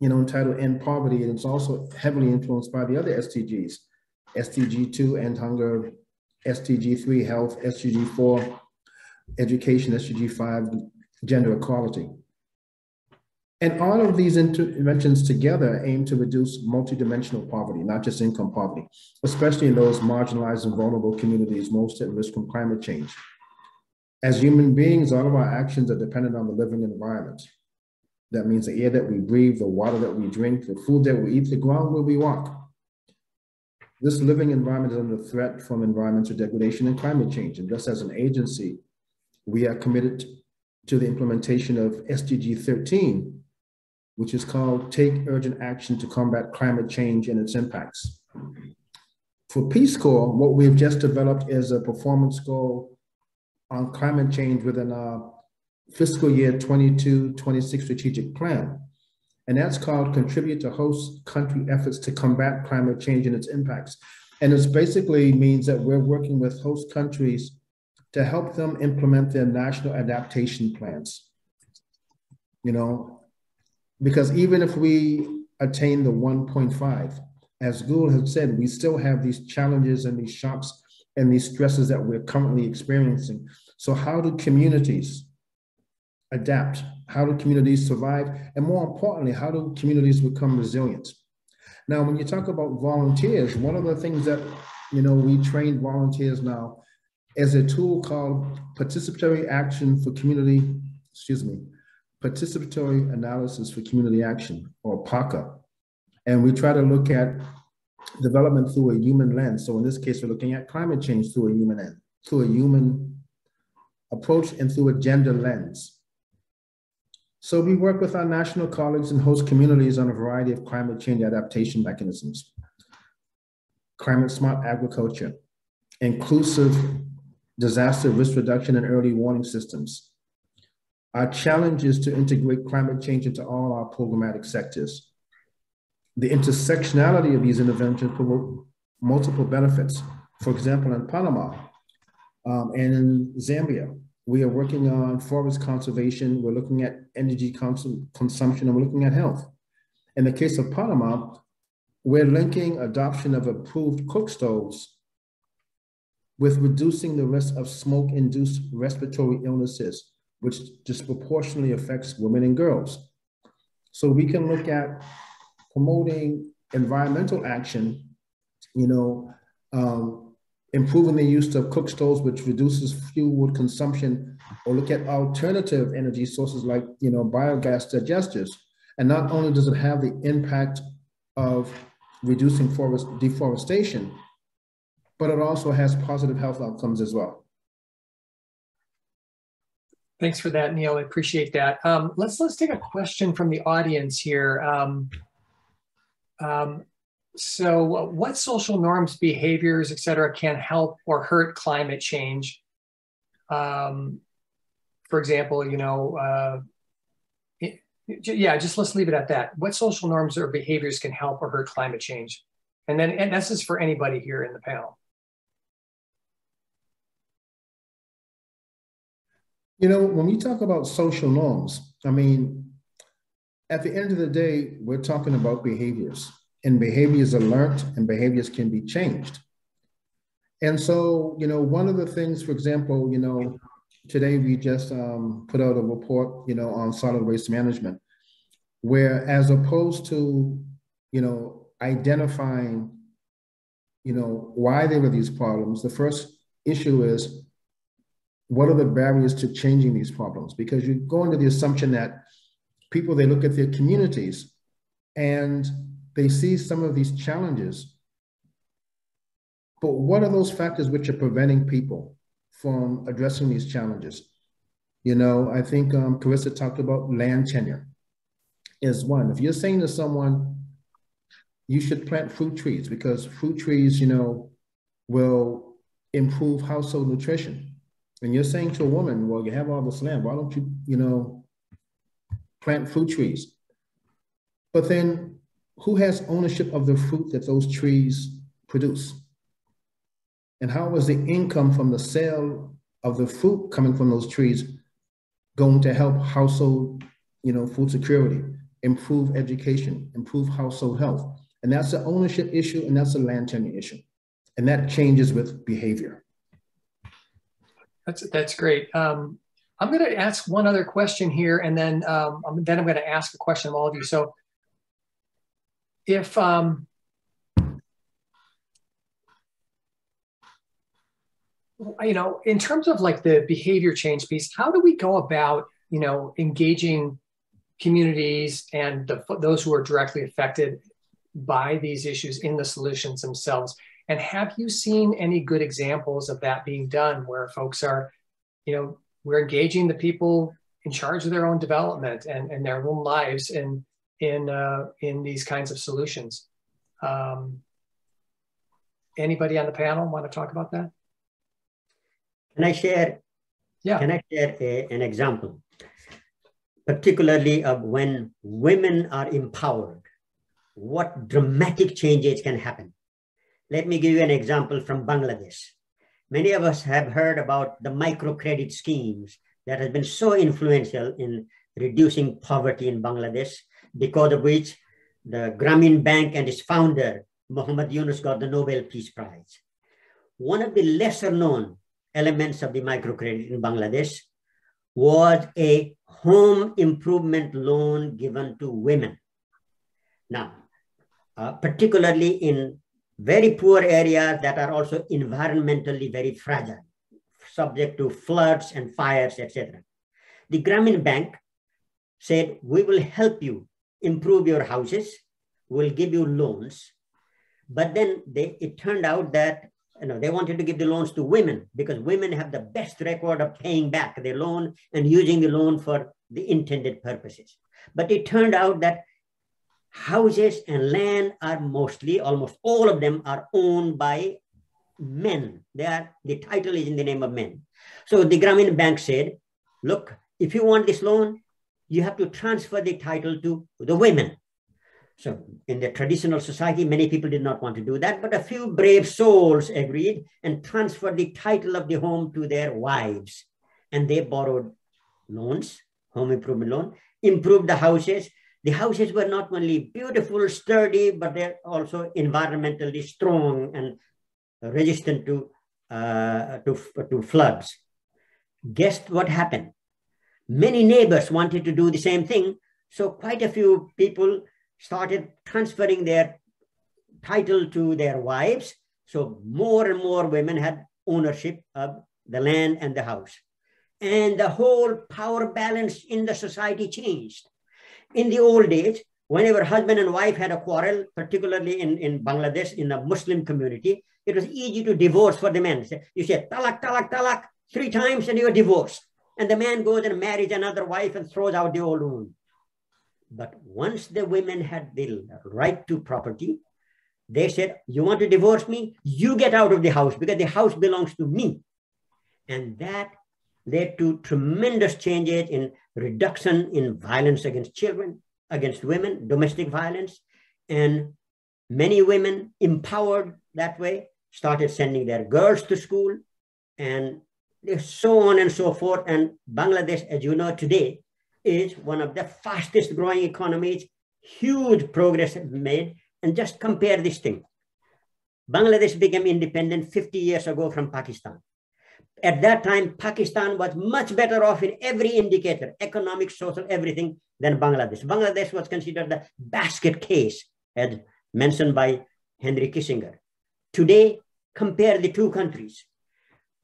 you know, entitled End Poverty, and it's also heavily influenced by the other SDGs, SDG 2, End Hunger, SDG 3, health, SDG 4, education, SDG 5, gender equality. And all of these interventions together aim to reduce multidimensional poverty, not just income poverty, especially in those marginalized and vulnerable communities most at risk from climate change. As human beings, all of our actions are dependent on the living environment. That means the air that we breathe, the water that we drink, the food that we eat, the ground where we walk. This living environment is under threat from environmental degradation and climate change. And just as an agency, we are committed to the implementation of SDG 13, which is called Take Urgent Action to Combat Climate Change and Its Impacts. For Peace Corps, what we've just developed is a performance goal on climate change within our fiscal year 22-26 strategic plan. And that's called Contribute to Host Country Efforts to Combat Climate Change and Its Impacts. And it basically means that we're working with host countries to help them implement their national adaptation plans. You know, because even if we attain the 1.5, as Kul has said, we still have these challenges and these shocks and these stresses that we're currently experiencing. So how do communities adapt? How do communities survive? And more importantly, how do communities become resilient? Now, when you talk about volunteers, one of the things that, you know, we train volunteers now is a tool called Participatory Action for Community, excuse me, Participatory Analysis for Community Action, or PACA. And we try to look at development through a human lens. So in this case, we're looking at climate change through a human lens, through a human approach and through a gender lens. So we work with our national colleagues and host communities on a variety of climate change adaptation mechanisms, climate smart agriculture, inclusive disaster risk reduction and early warning systems. Our challenge is to integrate climate change into all our programmatic sectors. The intersectionality of these interventions promote multiple benefits. For example, in Panama um, and in Zambia, we are working on forest conservation. We're looking at energy cons consumption and we're looking at health. In the case of Panama, we're linking adoption of approved cook stoves with reducing the risk of smoke-induced respiratory illnesses, which disproportionately affects women and girls. So we can look at promoting environmental action, you know, um, improving the use of cook stoves, which reduces fuel consumption, or look at alternative energy sources like you know biogas digesters. And not only does it have the impact of reducing forest deforestation, but it also has positive health outcomes as well. Thanks for that, Neil. I appreciate that. Um, let's let's take a question from the audience here. Um, um, so uh, what social norms, behaviors, et cetera, can help or hurt climate change? Um, for example, you know, uh, it, yeah, just let's leave it at that. What social norms or behaviors can help or hurt climate change? And then, and this is for anybody here in the panel. You know, when we talk about social norms, I mean, at the end of the day, we're talking about behaviors and behaviors are learned and behaviors can be changed. And so, you know, one of the things, for example, you know, today we just um, put out a report, you know, on solid waste management, where as opposed to, you know, identifying, you know, why there were these problems, the first issue is what are the barriers to changing these problems? Because you go into the assumption that people, they look at their communities and they see some of these challenges. But what are those factors which are preventing people from addressing these challenges? You know, I think um, Carissa talked about land tenure is one. If you're saying to someone, you should plant fruit trees because fruit trees, you know, will improve household nutrition. And you're saying to a woman, well, you have all this land, why don't you, you know, plant fruit trees? But then who has ownership of the fruit that those trees produce? And how is the income from the sale of the fruit coming from those trees going to help household, you know, food security, improve education, improve household health? And that's the ownership issue and that's the land tenure issue. And that changes with behavior. That's, that's great. Um, I'm going to ask one other question here, and then um, then I'm going to ask a question of all of you. So if um, you know, in terms of like the behavior change piece, how do we go about, you know, engaging communities and the, those who are directly affected by these issues in the solutions themselves? And have you seen any good examples of that being done where folks are, you know, we're engaging the people in charge of their own development and, and their own lives in, in uh, in these kinds of solutions. Um, anybody on the panel want to talk about that? Can I share? Yeah. Can I share a, an example, particularly of when women are empowered? What dramatic changes can happen? Let me give you an example from Bangladesh. Many of us have heard about the microcredit schemes that has been so influential in reducing poverty in Bangladesh, because of which the Grameen Bank and its founder, Muhammad Yunus, got the Nobel Peace Prize. One of the lesser known elements of the microcredit in Bangladesh was a home improvement loan given to women. Now, uh, particularly in very poor areas that are also environmentally very fragile, subject to floods and fires, etc. The Grameen Bank said, we will help you improve your houses, we'll give you loans. But then they, it turned out that you know, they wanted to give the loans to women because women have the best record of paying back their loan and using the loan for the intended purposes. But it turned out that houses and land are mostly, almost all of them are owned by men. They are, the title is in the name of men. So the Grameen Bank said, look, if you want this loan, you have to transfer the title to the women. So in the traditional society, many people did not want to do that, but a few brave souls agreed and transferred the title of the home to their wives. And they borrowed loans, home improvement loan, improved the houses. The houses were not only beautiful, sturdy, but they're also environmentally strong and resistant to, uh, to, to floods. Guess what happened? Many neighbors wanted to do the same thing. So quite a few people started transferring their title to their wives. So more and more women had ownership of the land and the house. And the whole power balance in the society changed. In the old days, whenever husband and wife had a quarrel, particularly in, in Bangladesh, in the Muslim community, it was easy to divorce for the men. You say, talak, talak, talak, three times and you're divorced. And the man goes and marries another wife and throws out the old woman. But once the women had the right to property, they said, You want to divorce me? You get out of the house because the house belongs to me. And that led to tremendous changes in reduction in violence against children, against women, domestic violence. And many women empowered that way started sending their girls to school and so on and so forth. And Bangladesh, as you know today, is one of the fastest growing economies, huge progress made. And just compare this thing. Bangladesh became independent 50 years ago from Pakistan. At that time, Pakistan was much better off in every indicator, economic, social, everything, than Bangladesh. Bangladesh was considered the basket case, as mentioned by Henry Kissinger. Today, compare the two countries.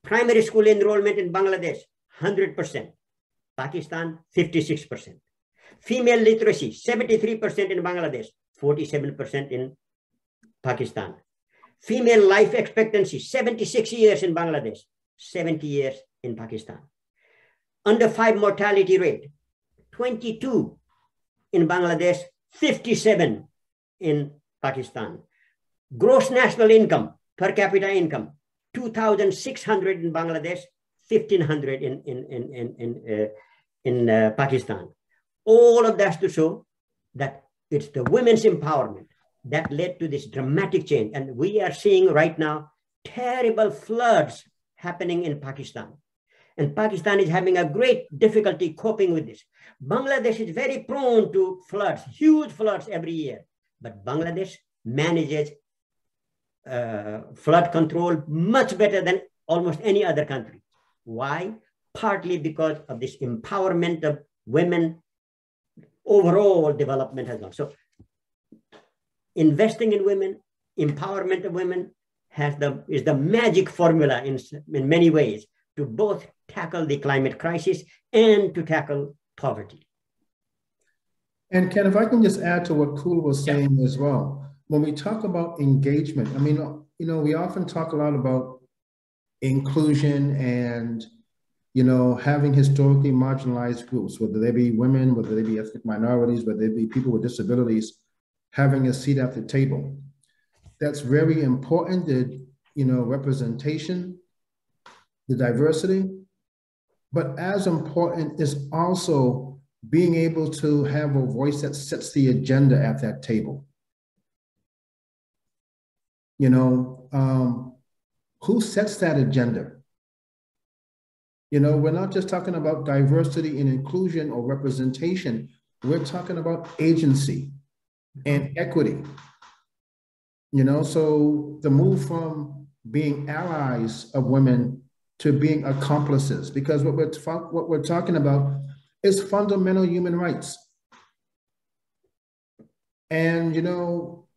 Primary school enrollment in Bangladesh, 100%. Pakistan, 56%. Female literacy, 73% in Bangladesh, 47% in Pakistan. Female life expectancy, 76 years in Bangladesh, 70 years in Pakistan. Under five mortality rate, 22 in Bangladesh, 57 in Pakistan. Gross national income, per capita income, 2,600 in Bangladesh, 1,500 in, in, in, in, in, uh, in uh, Pakistan. All of that to show that it's the women's empowerment that led to this dramatic change. And we are seeing right now terrible floods happening in Pakistan. And Pakistan is having a great difficulty coping with this. Bangladesh is very prone to floods, huge floods every year. But Bangladesh manages uh, flood control much better than almost any other country. Why? partly because of this empowerment of women, overall development has gone. So investing in women, empowerment of women has the, is the magic formula in, in many ways to both tackle the climate crisis and to tackle poverty. And Ken, if I can just add to what Kul was saying yeah. as well, when we talk about engagement, I mean, you know, we often talk a lot about inclusion and you know, having historically marginalized groups, whether they be women, whether they be ethnic minorities, whether they be people with disabilities, having a seat at the table. That's very important, the, you know, representation, the diversity, but as important is also being able to have a voice that sets the agenda at that table. You know, um, who sets that agenda? You know, we're not just talking about diversity and inclusion or representation. We're talking about agency and equity. You know, so the move from being allies of women to being accomplices, because what we're, what we're talking about is fundamental human rights. And, you know,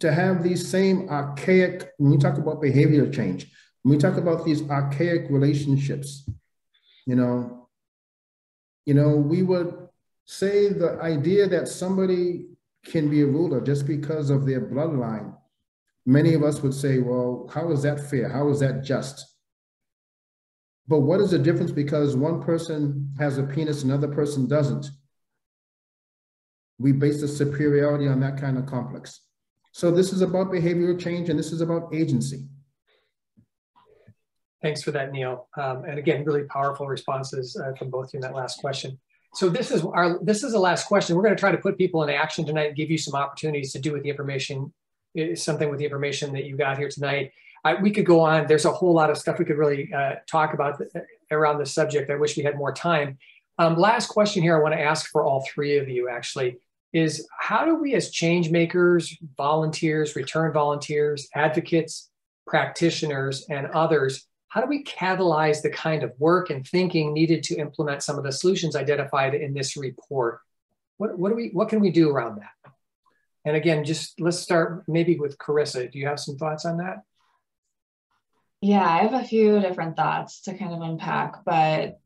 to have these same archaic, when we talk about behavioral change, when we talk about these archaic relationships, you know, you know, we would say the idea that somebody can be a ruler just because of their bloodline. Many of us would say, well, how is that fair? How is that just? But what is the difference because one person has a penis, and another person doesn't? We base the superiority on that kind of complex. So this is about behavioral change and this is about agency. Thanks for that, Neil. Um, and again, really powerful responses uh, from both you in that last question. So this is our this is the last question. We're going to try to put people in action tonight and give you some opportunities to do with the information, something with the information that you got here tonight. I, we could go on. There's a whole lot of stuff we could really uh, talk about eh, around this subject. I wish we had more time. Um, last question here I want to ask for all three of you actually is how do we as change makers, volunteers, return volunteers, advocates, practitioners, and others how do we catalyze the kind of work and thinking needed to implement some of the solutions identified in this report? What, what do we what can we do around that? And again, just let's start maybe with Carissa. Do you have some thoughts on that? Yeah, I have a few different thoughts to kind of unpack, but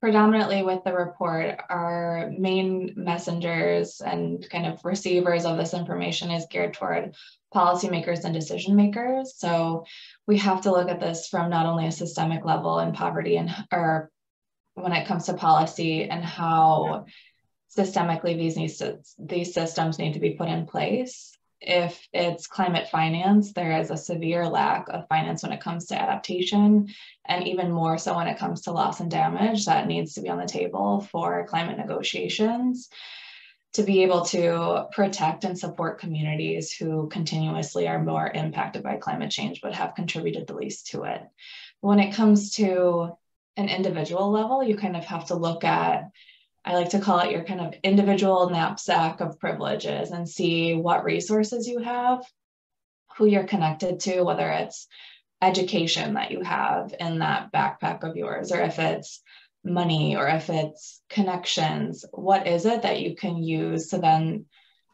predominantly with the report, our main messengers and kind of receivers of this information is geared toward policymakers and decision makers. So we have to look at this from not only a systemic level in poverty and or when it comes to policy and how systemically these needs to, these systems need to be put in place if it's climate finance, there is a severe lack of finance when it comes to adaptation, and even more so when it comes to loss and damage that needs to be on the table for climate negotiations to be able to protect and support communities who continuously are more impacted by climate change but have contributed the least to it. When it comes to an individual level, you kind of have to look at I like to call it your kind of individual knapsack of privileges and see what resources you have, who you're connected to, whether it's education that you have in that backpack of yours, or if it's money, or if it's connections. What is it that you can use to then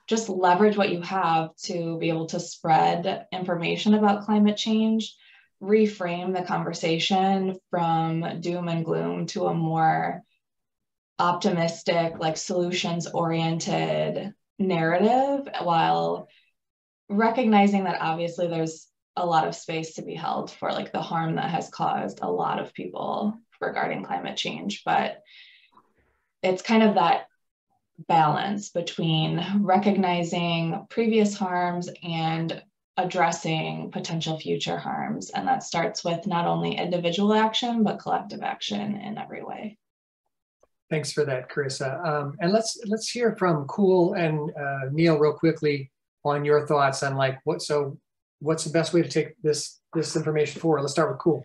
just leverage what you have to be able to spread information about climate change, reframe the conversation from doom and gloom to a more optimistic, like solutions oriented narrative while recognizing that obviously there's a lot of space to be held for like the harm that has caused a lot of people regarding climate change. But it's kind of that balance between recognizing previous harms and addressing potential future harms. And that starts with not only individual action but collective action in every way Thanks for that, Carissa. Um, and let's let's hear from Kul and uh, Neil real quickly on your thoughts on like what. So, what's the best way to take this this information forward? Let's start with Kul.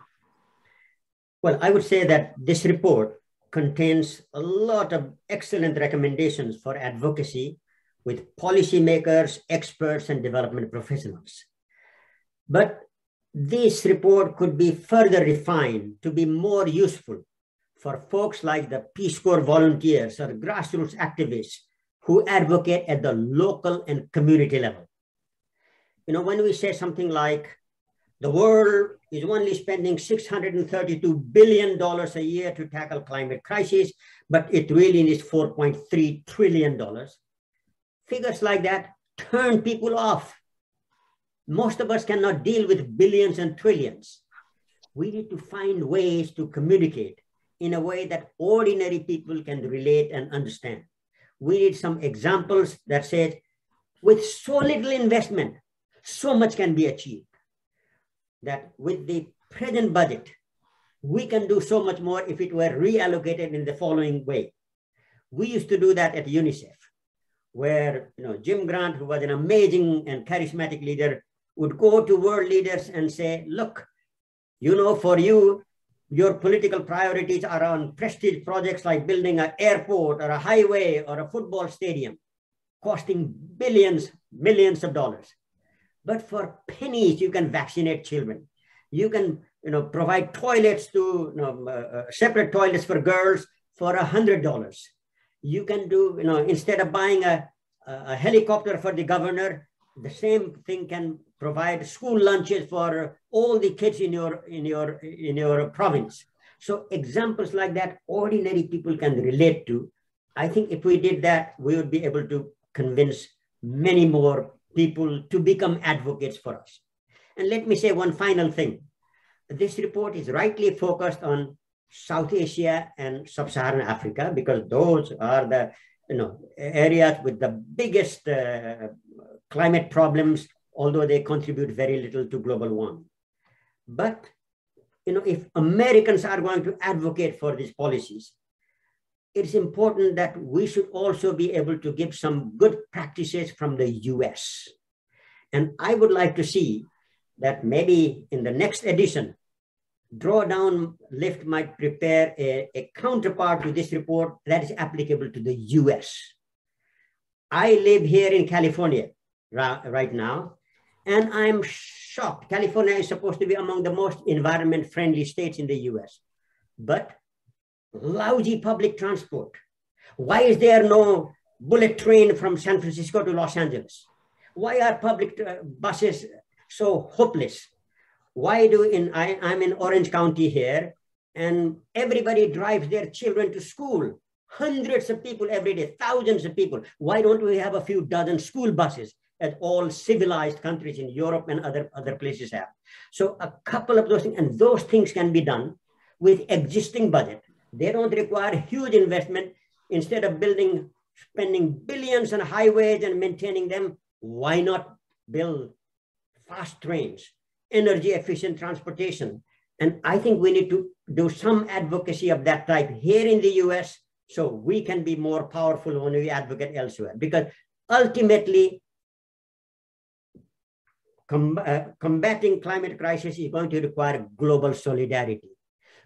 Well, I would say that this report contains a lot of excellent recommendations for advocacy with policymakers, experts, and development professionals. But this report could be further refined to be more useful for folks like the Peace Corps volunteers or grassroots activists who advocate at the local and community level. You know, when we say something like the world is only spending $632 billion a year to tackle climate crisis, but it really needs $4.3 trillion. Figures like that turn people off. Most of us cannot deal with billions and trillions. We need to find ways to communicate in a way that ordinary people can relate and understand. We need some examples that says, with so little investment, so much can be achieved. That with the present budget, we can do so much more if it were reallocated in the following way. We used to do that at UNICEF, where you know Jim Grant, who was an amazing and charismatic leader, would go to world leaders and say, look, you know, for you, your political priorities are on prestige projects like building an airport or a highway or a football stadium, costing billions, millions of dollars. But for pennies, you can vaccinate children. You can you know, provide toilets to, you know, uh, uh separate toilets for girls for a $100. You can do, you know, instead of buying a, a helicopter for the governor, the same thing can provide school lunches for all the kids in your, in your, in your province. So examples like that, ordinary people can relate to. I think if we did that, we would be able to convince many more people to become advocates for us. And let me say one final thing. This report is rightly focused on South Asia and Sub-Saharan Africa because those are the you know, areas with the biggest uh, climate problems, although they contribute very little to global warming. But you know, if Americans are going to advocate for these policies, it's important that we should also be able to give some good practices from the US. And I would like to see that maybe in the next edition, Drawdown Lift might prepare a, a counterpart to this report that is applicable to the US. I live here in California right now, and I'm shocked. California is supposed to be among the most environment friendly states in the US, but lousy public transport. Why is there no bullet train from San Francisco to Los Angeles? Why are public uh, buses so hopeless? Why do in I, I'm in Orange County here, and everybody drives their children to school. Hundreds of people every day, thousands of people. Why don't we have a few dozen school buses as all civilized countries in Europe and other, other places have? So a couple of those things, and those things can be done with existing budget. They don't require huge investment. Instead of building, spending billions on highways and maintaining them, why not build fast trains, energy efficient transportation? And I think we need to do some advocacy of that type here in the US so we can be more powerful when we advocate elsewhere. Because ultimately, com uh, combating climate crisis is going to require global solidarity.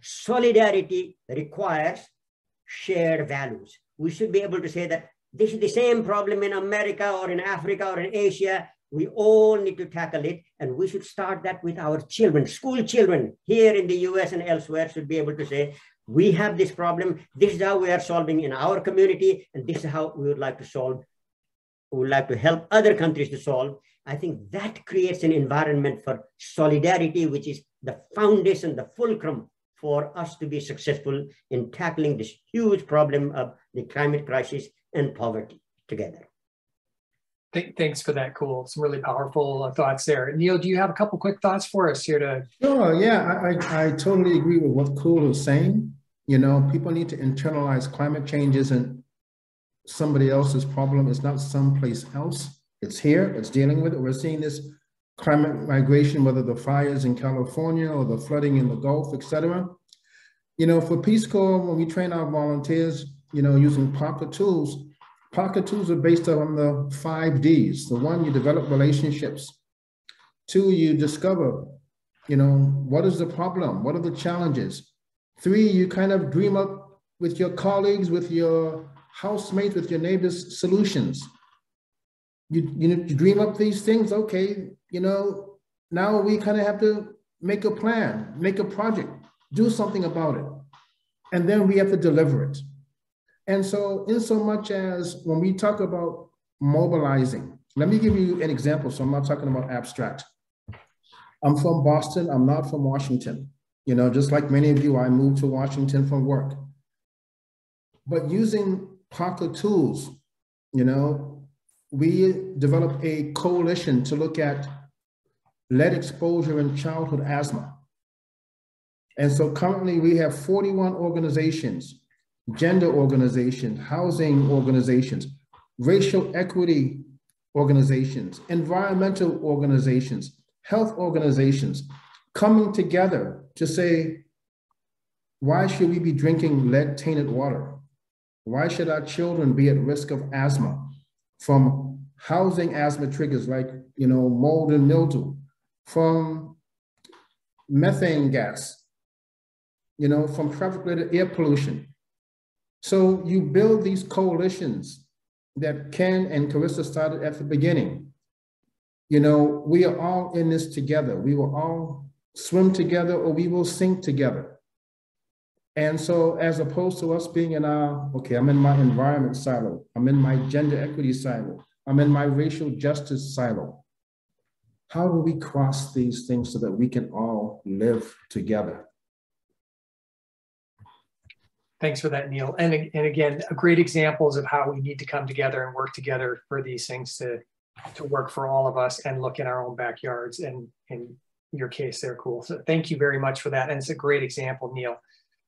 Solidarity requires shared values. We should be able to say that this is the same problem in America or in Africa or in Asia. We all need to tackle it. And we should start that with our children, school children here in the US and elsewhere should be able to say, we have this problem. This is how we are solving in our community. And this is how we would like to solve. We would like to help other countries to solve. I think that creates an environment for solidarity, which is the foundation, the fulcrum for us to be successful in tackling this huge problem of the climate crisis and poverty together. Thanks for that, Kul. Some really powerful uh, thoughts there. Neil, do you have a couple quick thoughts for us here to? Sure, yeah, I, I, I totally agree with what Kul is saying. You know, people need to internalize climate change isn't somebody else's problem. It's not someplace else. It's here, it's dealing with it. We're seeing this climate migration, whether the fires in California or the flooding in the Gulf, etc. You know, for Peace Corps, when we train our volunteers, you know, using PACA tools, PACA tools are based on the five Ds. The one, you develop relationships. Two, you discover, you know, what is the problem? What are the challenges? Three, you kind of dream up with your colleagues, with your housemates, with your neighbors, solutions you, you, dream up these things, okay, you know, now we kind of have to make a plan, make a project, do something about it. And then we have to deliver it. And so, in so much as when we talk about mobilizing, let me give you an example. So, I'm not talking about abstract. I'm from Boston, I'm not from Washington. You know, just like many of you, I moved to Washington from work. But using PACA tools, you know, we developed a coalition to look at lead exposure in childhood asthma. And so currently we have 41 organizations, gender organizations, housing organizations, racial equity organizations, environmental organizations, health organizations coming together to say, why should we be drinking lead tainted water? Why should our children be at risk of asthma from housing asthma triggers like, you know, mold and mildew, from methane gas, you know, from traffic-related air pollution. So you build these coalitions that Ken and Carissa started at the beginning. You know, we are all in this together. We will all swim together or we will sink together. And so as opposed to us being in our, okay, I'm in my environment silo, I'm in my gender equity silo, I'm in my racial justice silo. How do we cross these things so that we can all live together? Thanks for that, Neil. And, and again, great examples of how we need to come together and work together for these things to, to work for all of us and look in our own backyards. And in your case, they're cool. So thank you very much for that. And it's a great example, Neil.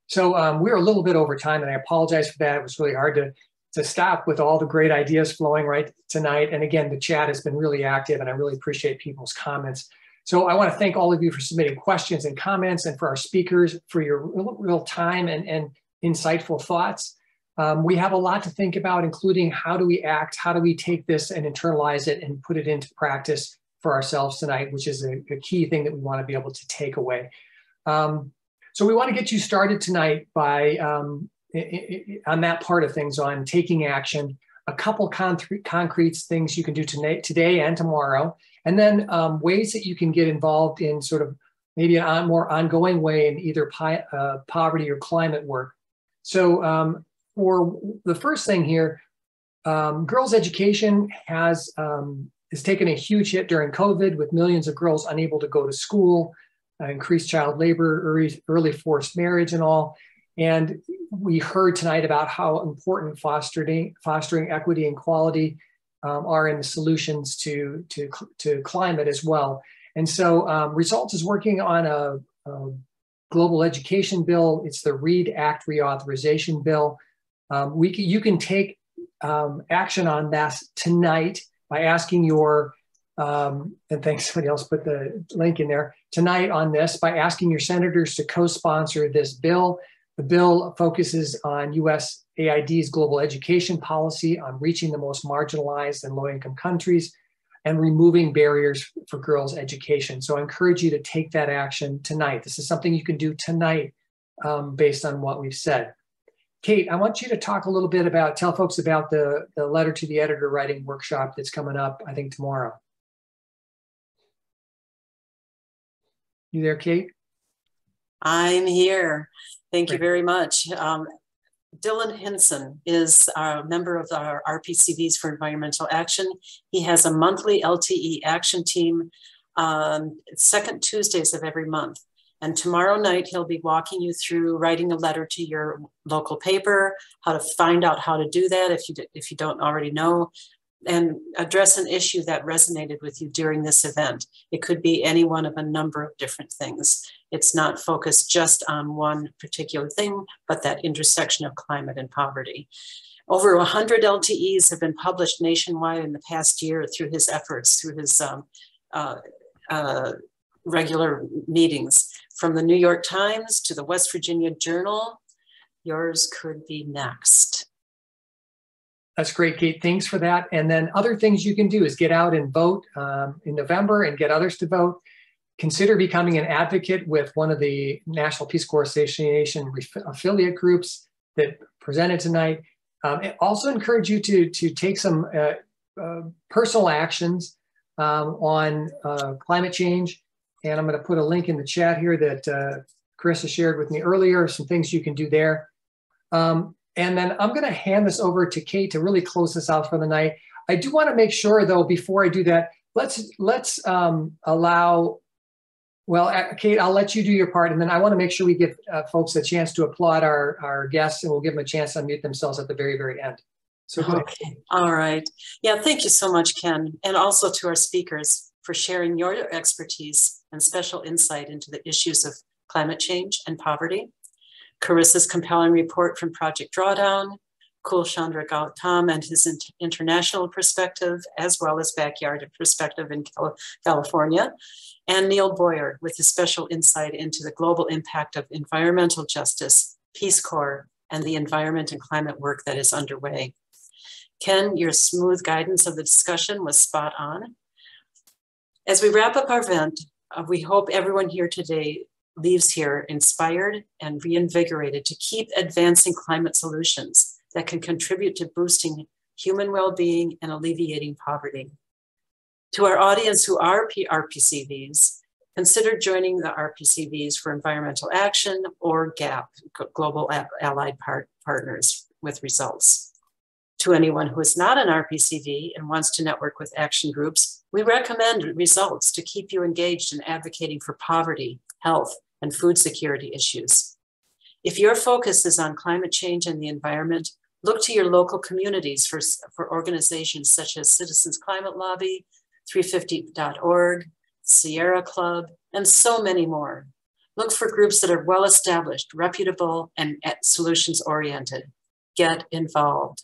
So um, we're a little bit over time, and I apologize for that. It was really hard to, to stop with all the great ideas flowing right tonight. And again, the chat has been really active, and I really appreciate people's comments. So I want to thank all of you for submitting questions and comments, and for our speakers for your real, real time and, and insightful thoughts. Um, we have a lot to think about, including how do we act, how do we take this and internalize it and put it into practice for ourselves tonight, which is a, a key thing that we want to be able to take away. Um, so we want to get you started tonight by um, on that part of things on taking action, a couple concrete, concrete things you can do tonight, today and tomorrow, and then um, ways that you can get involved in sort of maybe a more ongoing way in either uh, poverty or climate work. So um, for the first thing here, um, girls' education has um, has taken a huge hit during COVID, with millions of girls unable to go to school, uh, increased child labor, early, early forced marriage, and all. And we heard tonight about how important fostering fostering equity and quality um, are in the solutions to to to climate as well. And so, um, Results is working on a, a global education bill. It's the READ Act reauthorization bill. Um, we can, you can take um, action on that tonight by asking your, um, and thanks somebody else put the link in there, tonight on this by asking your senators to co-sponsor this bill. The bill focuses on USAID's global education policy on reaching the most marginalized and low-income countries and removing barriers for girls' education. So I encourage you to take that action tonight. This is something you can do tonight um, based on what we've said. Kate, I want you to talk a little bit about, tell folks about the, the letter to the editor writing workshop that's coming up, I think tomorrow. You there, Kate? I'm here. Thank you very much. Um, Dylan Henson is a member of our RPCVs for Environmental Action. He has a monthly LTE action team, um, second Tuesdays of every month. And tomorrow night, he'll be walking you through writing a letter to your local paper, how to find out how to do that if you, if you don't already know, and address an issue that resonated with you during this event. It could be any one of a number of different things. It's not focused just on one particular thing, but that intersection of climate and poverty. Over 100 LTEs have been published nationwide in the past year through his efforts, through his um, uh, uh, regular meetings. From the New York Times to the West Virginia Journal, yours could be next. That's great, Kate. Thanks for that. And then other things you can do is get out and vote um, in November and get others to vote. Consider becoming an advocate with one of the National Peace Corps Association affiliate groups that presented tonight. Um, also encourage you to, to take some uh, uh, personal actions um, on uh, climate change. And I'm going to put a link in the chat here that uh, Carissa shared with me earlier, some things you can do there. Um, and then I'm going to hand this over to Kate to really close this out for the night. I do want to make sure, though, before I do that, let's let's um, allow. Well, uh, Kate, I'll let you do your part, and then I want to make sure we give uh, folks a chance to applaud our our guests, and we'll give them a chance to unmute themselves at the very very end. So, okay. All right. Yeah, thank you so much, Ken, and also to our speakers for sharing your expertise and special insight into the issues of Climate Change and Poverty, Carissa's compelling report from Project Drawdown, Kul Chandra Gautam and his international perspective, as well as backyard perspective in California, and Neil Boyer with his special insight into the global impact of environmental justice, Peace Corps, and the environment and climate work that is underway. Ken, your smooth guidance of the discussion was spot on. As we wrap up our event, uh, we hope everyone here today leaves here inspired and reinvigorated to keep advancing climate solutions that can contribute to boosting human well-being and alleviating poverty. To our audience who are RPCVs, consider joining the RPCVs for Environmental Action or GAP, Global Allied Part Partners with results. To anyone who is not an RPCV and wants to network with action groups, we recommend results to keep you engaged in advocating for poverty, health, and food security issues. If your focus is on climate change and the environment, look to your local communities for, for organizations such as Citizens Climate Lobby, 350.org, Sierra Club, and so many more. Look for groups that are well established, reputable, and solutions oriented. Get involved.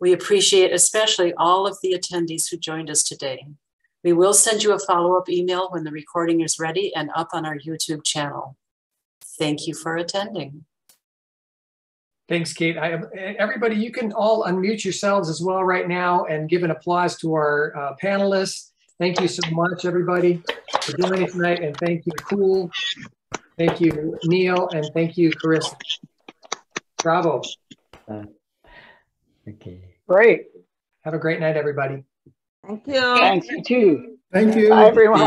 We appreciate especially all of the attendees who joined us today. We will send you a follow-up email when the recording is ready and up on our YouTube channel. Thank you for attending. Thanks, Kate. I, everybody, you can all unmute yourselves as well right now and give an applause to our uh, panelists. Thank you so much, everybody, for doing it tonight. And thank you, Kul. Thank you, Neil. And thank you, Carissa. Bravo. Uh, okay. Great. Have a great night, everybody. Thank you. Thank you too. Thank you. Bye, everyone.